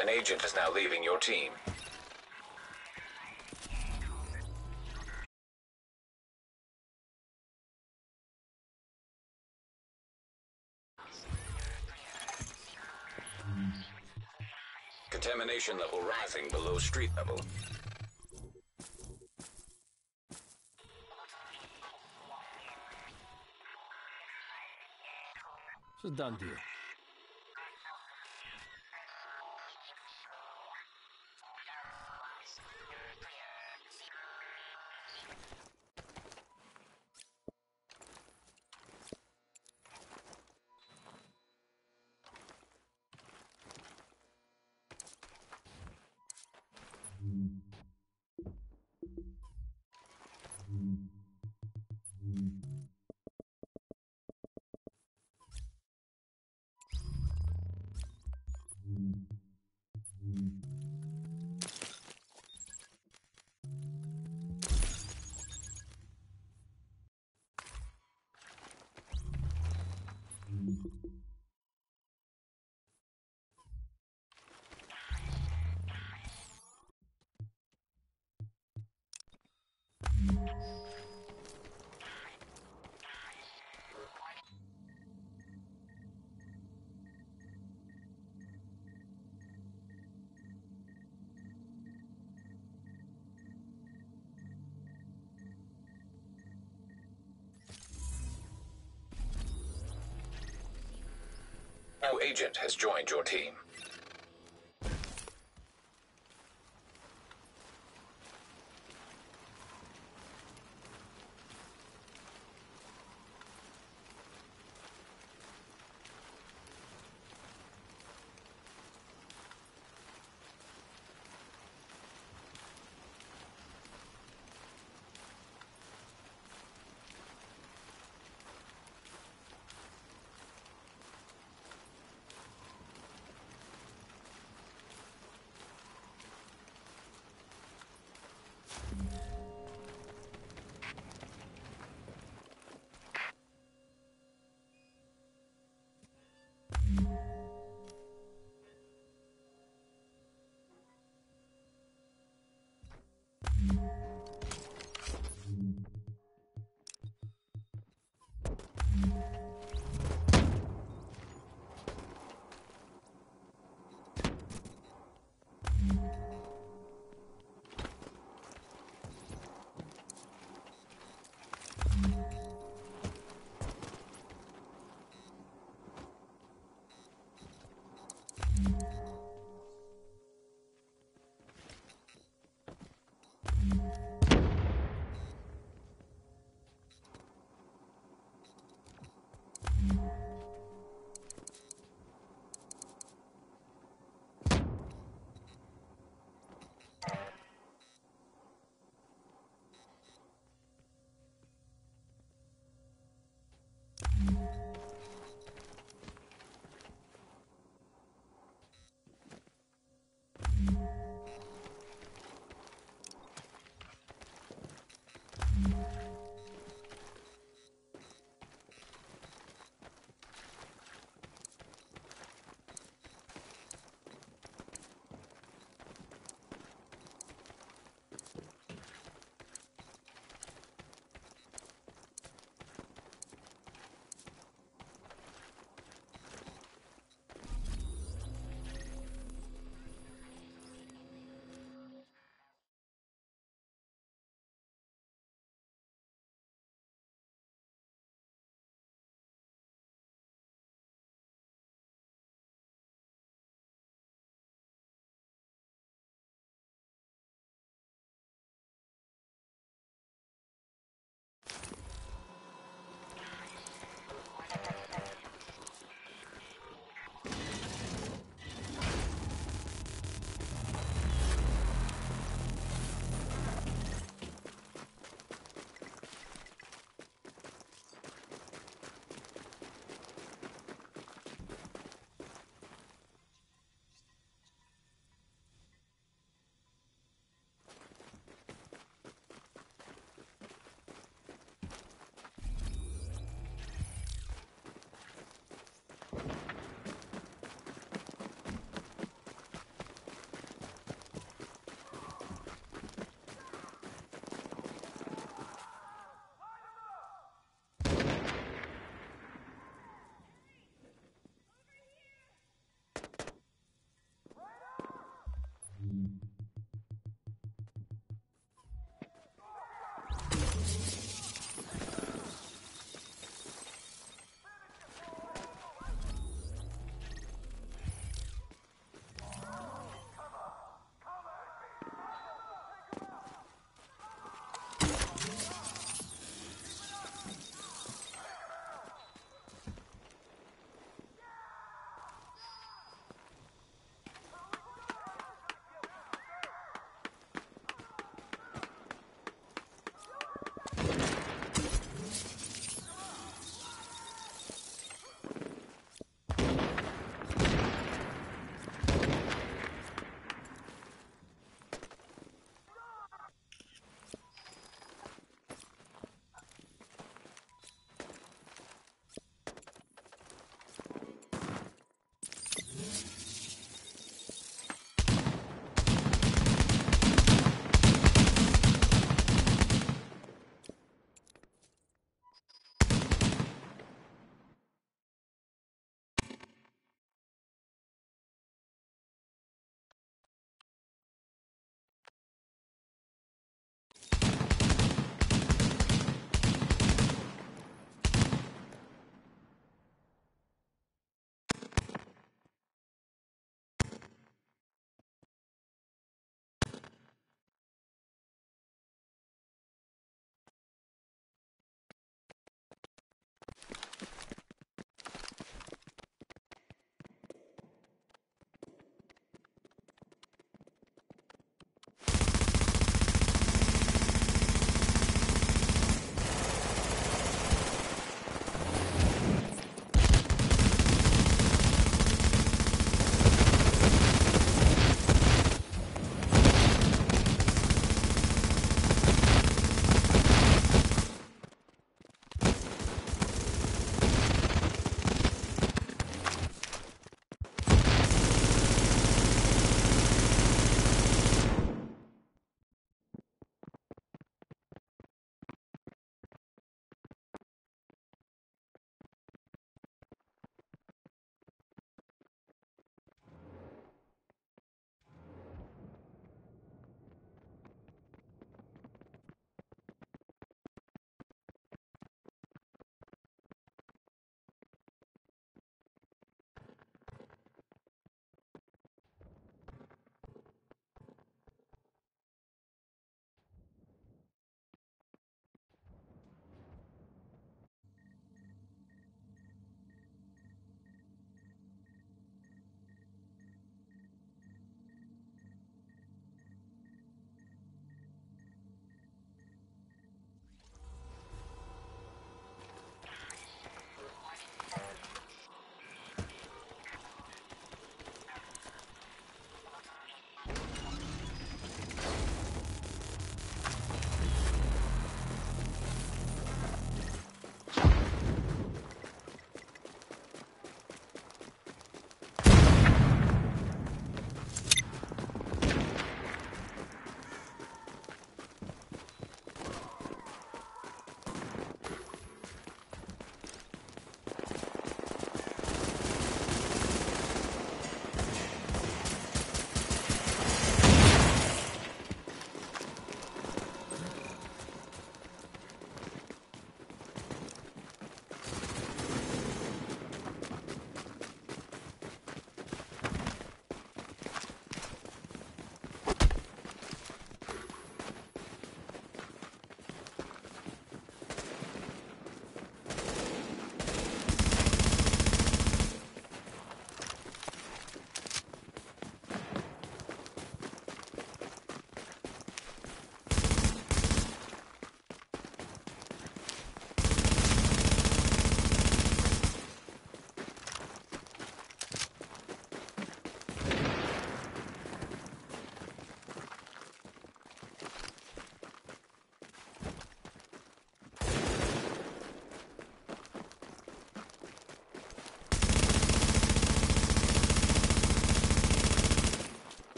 An agent is now leaving your team. Contamination level rising below street level. It's a done deal. New agent has joined your team.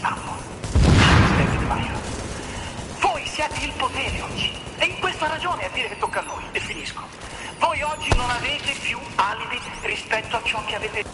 Meyer. Voi siete il potere oggi. E in questa ragione a dire che tocca a noi. E finisco. Voi oggi non avete più alibi rispetto a ciò che avete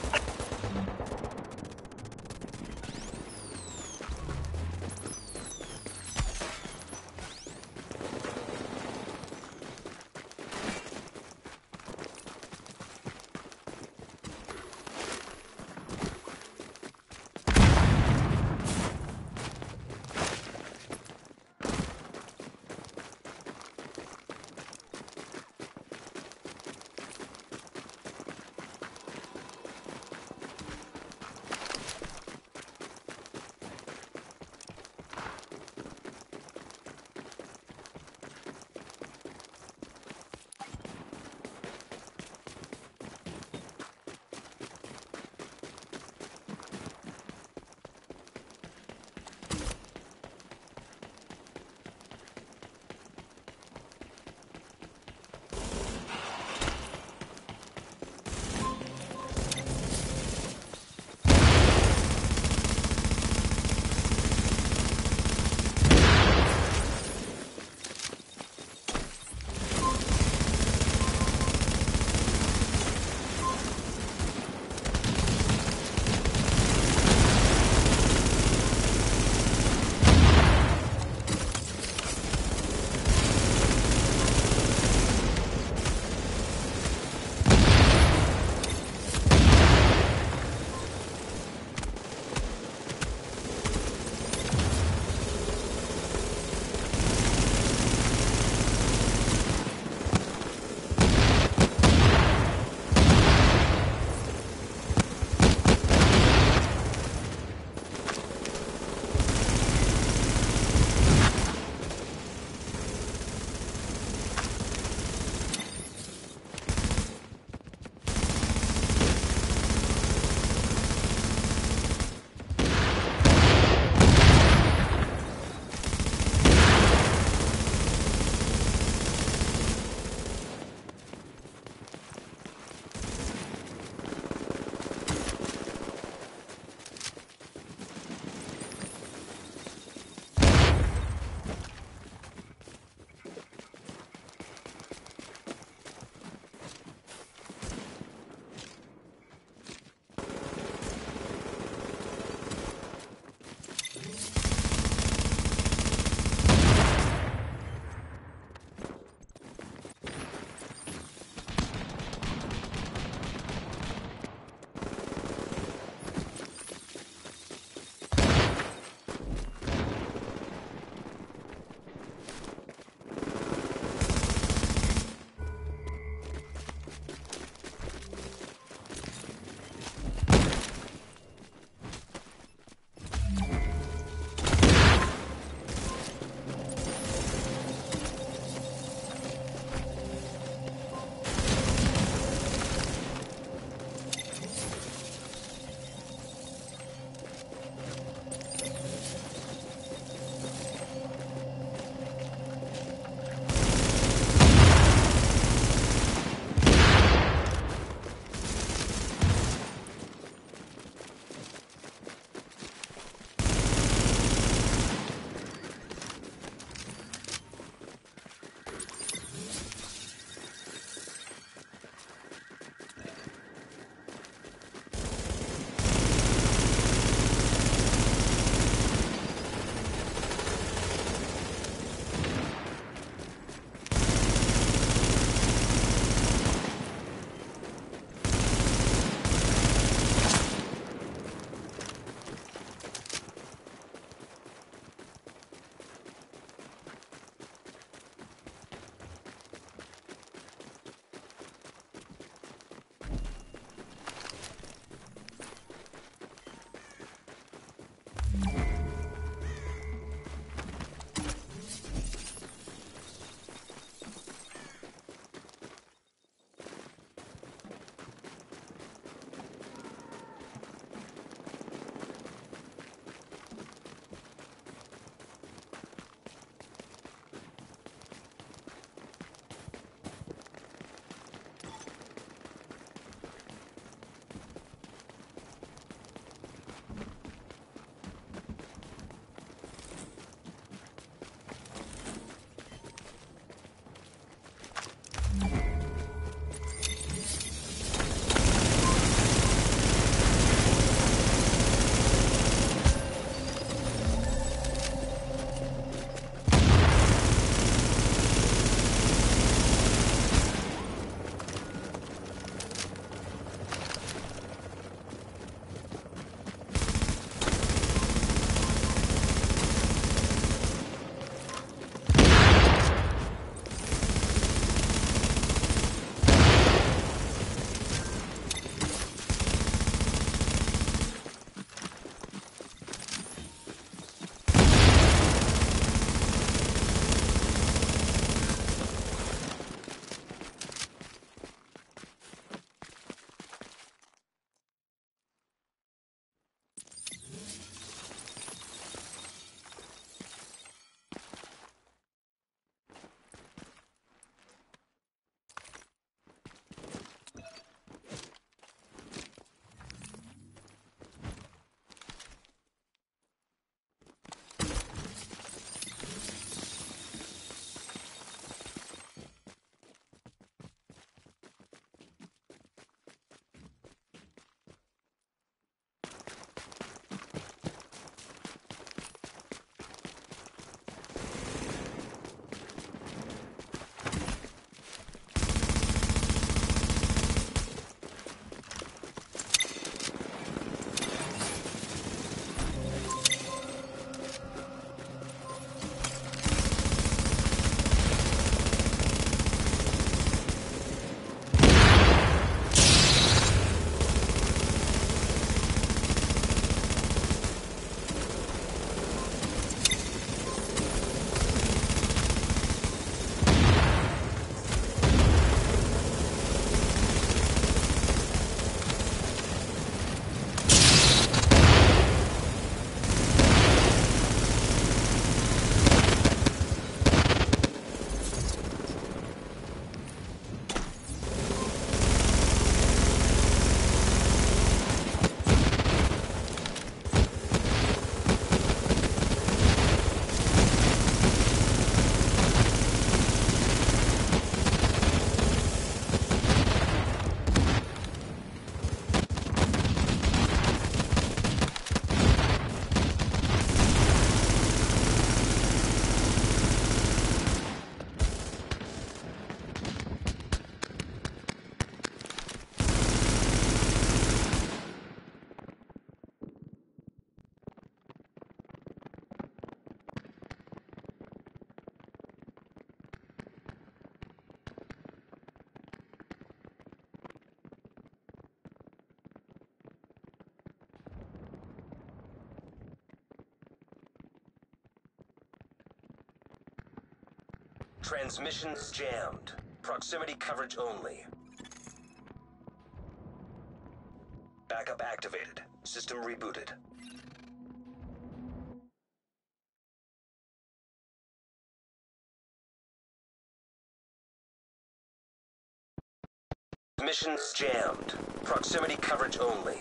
Transmissions jammed. Proximity coverage only. Backup activated. System rebooted. Missions jammed. Proximity coverage only.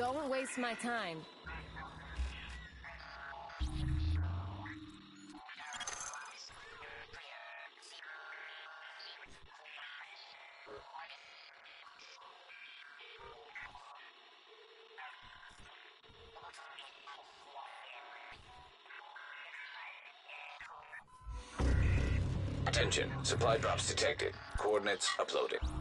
Don't waste my time. Attention, supply drops detected. Coordinates uploaded.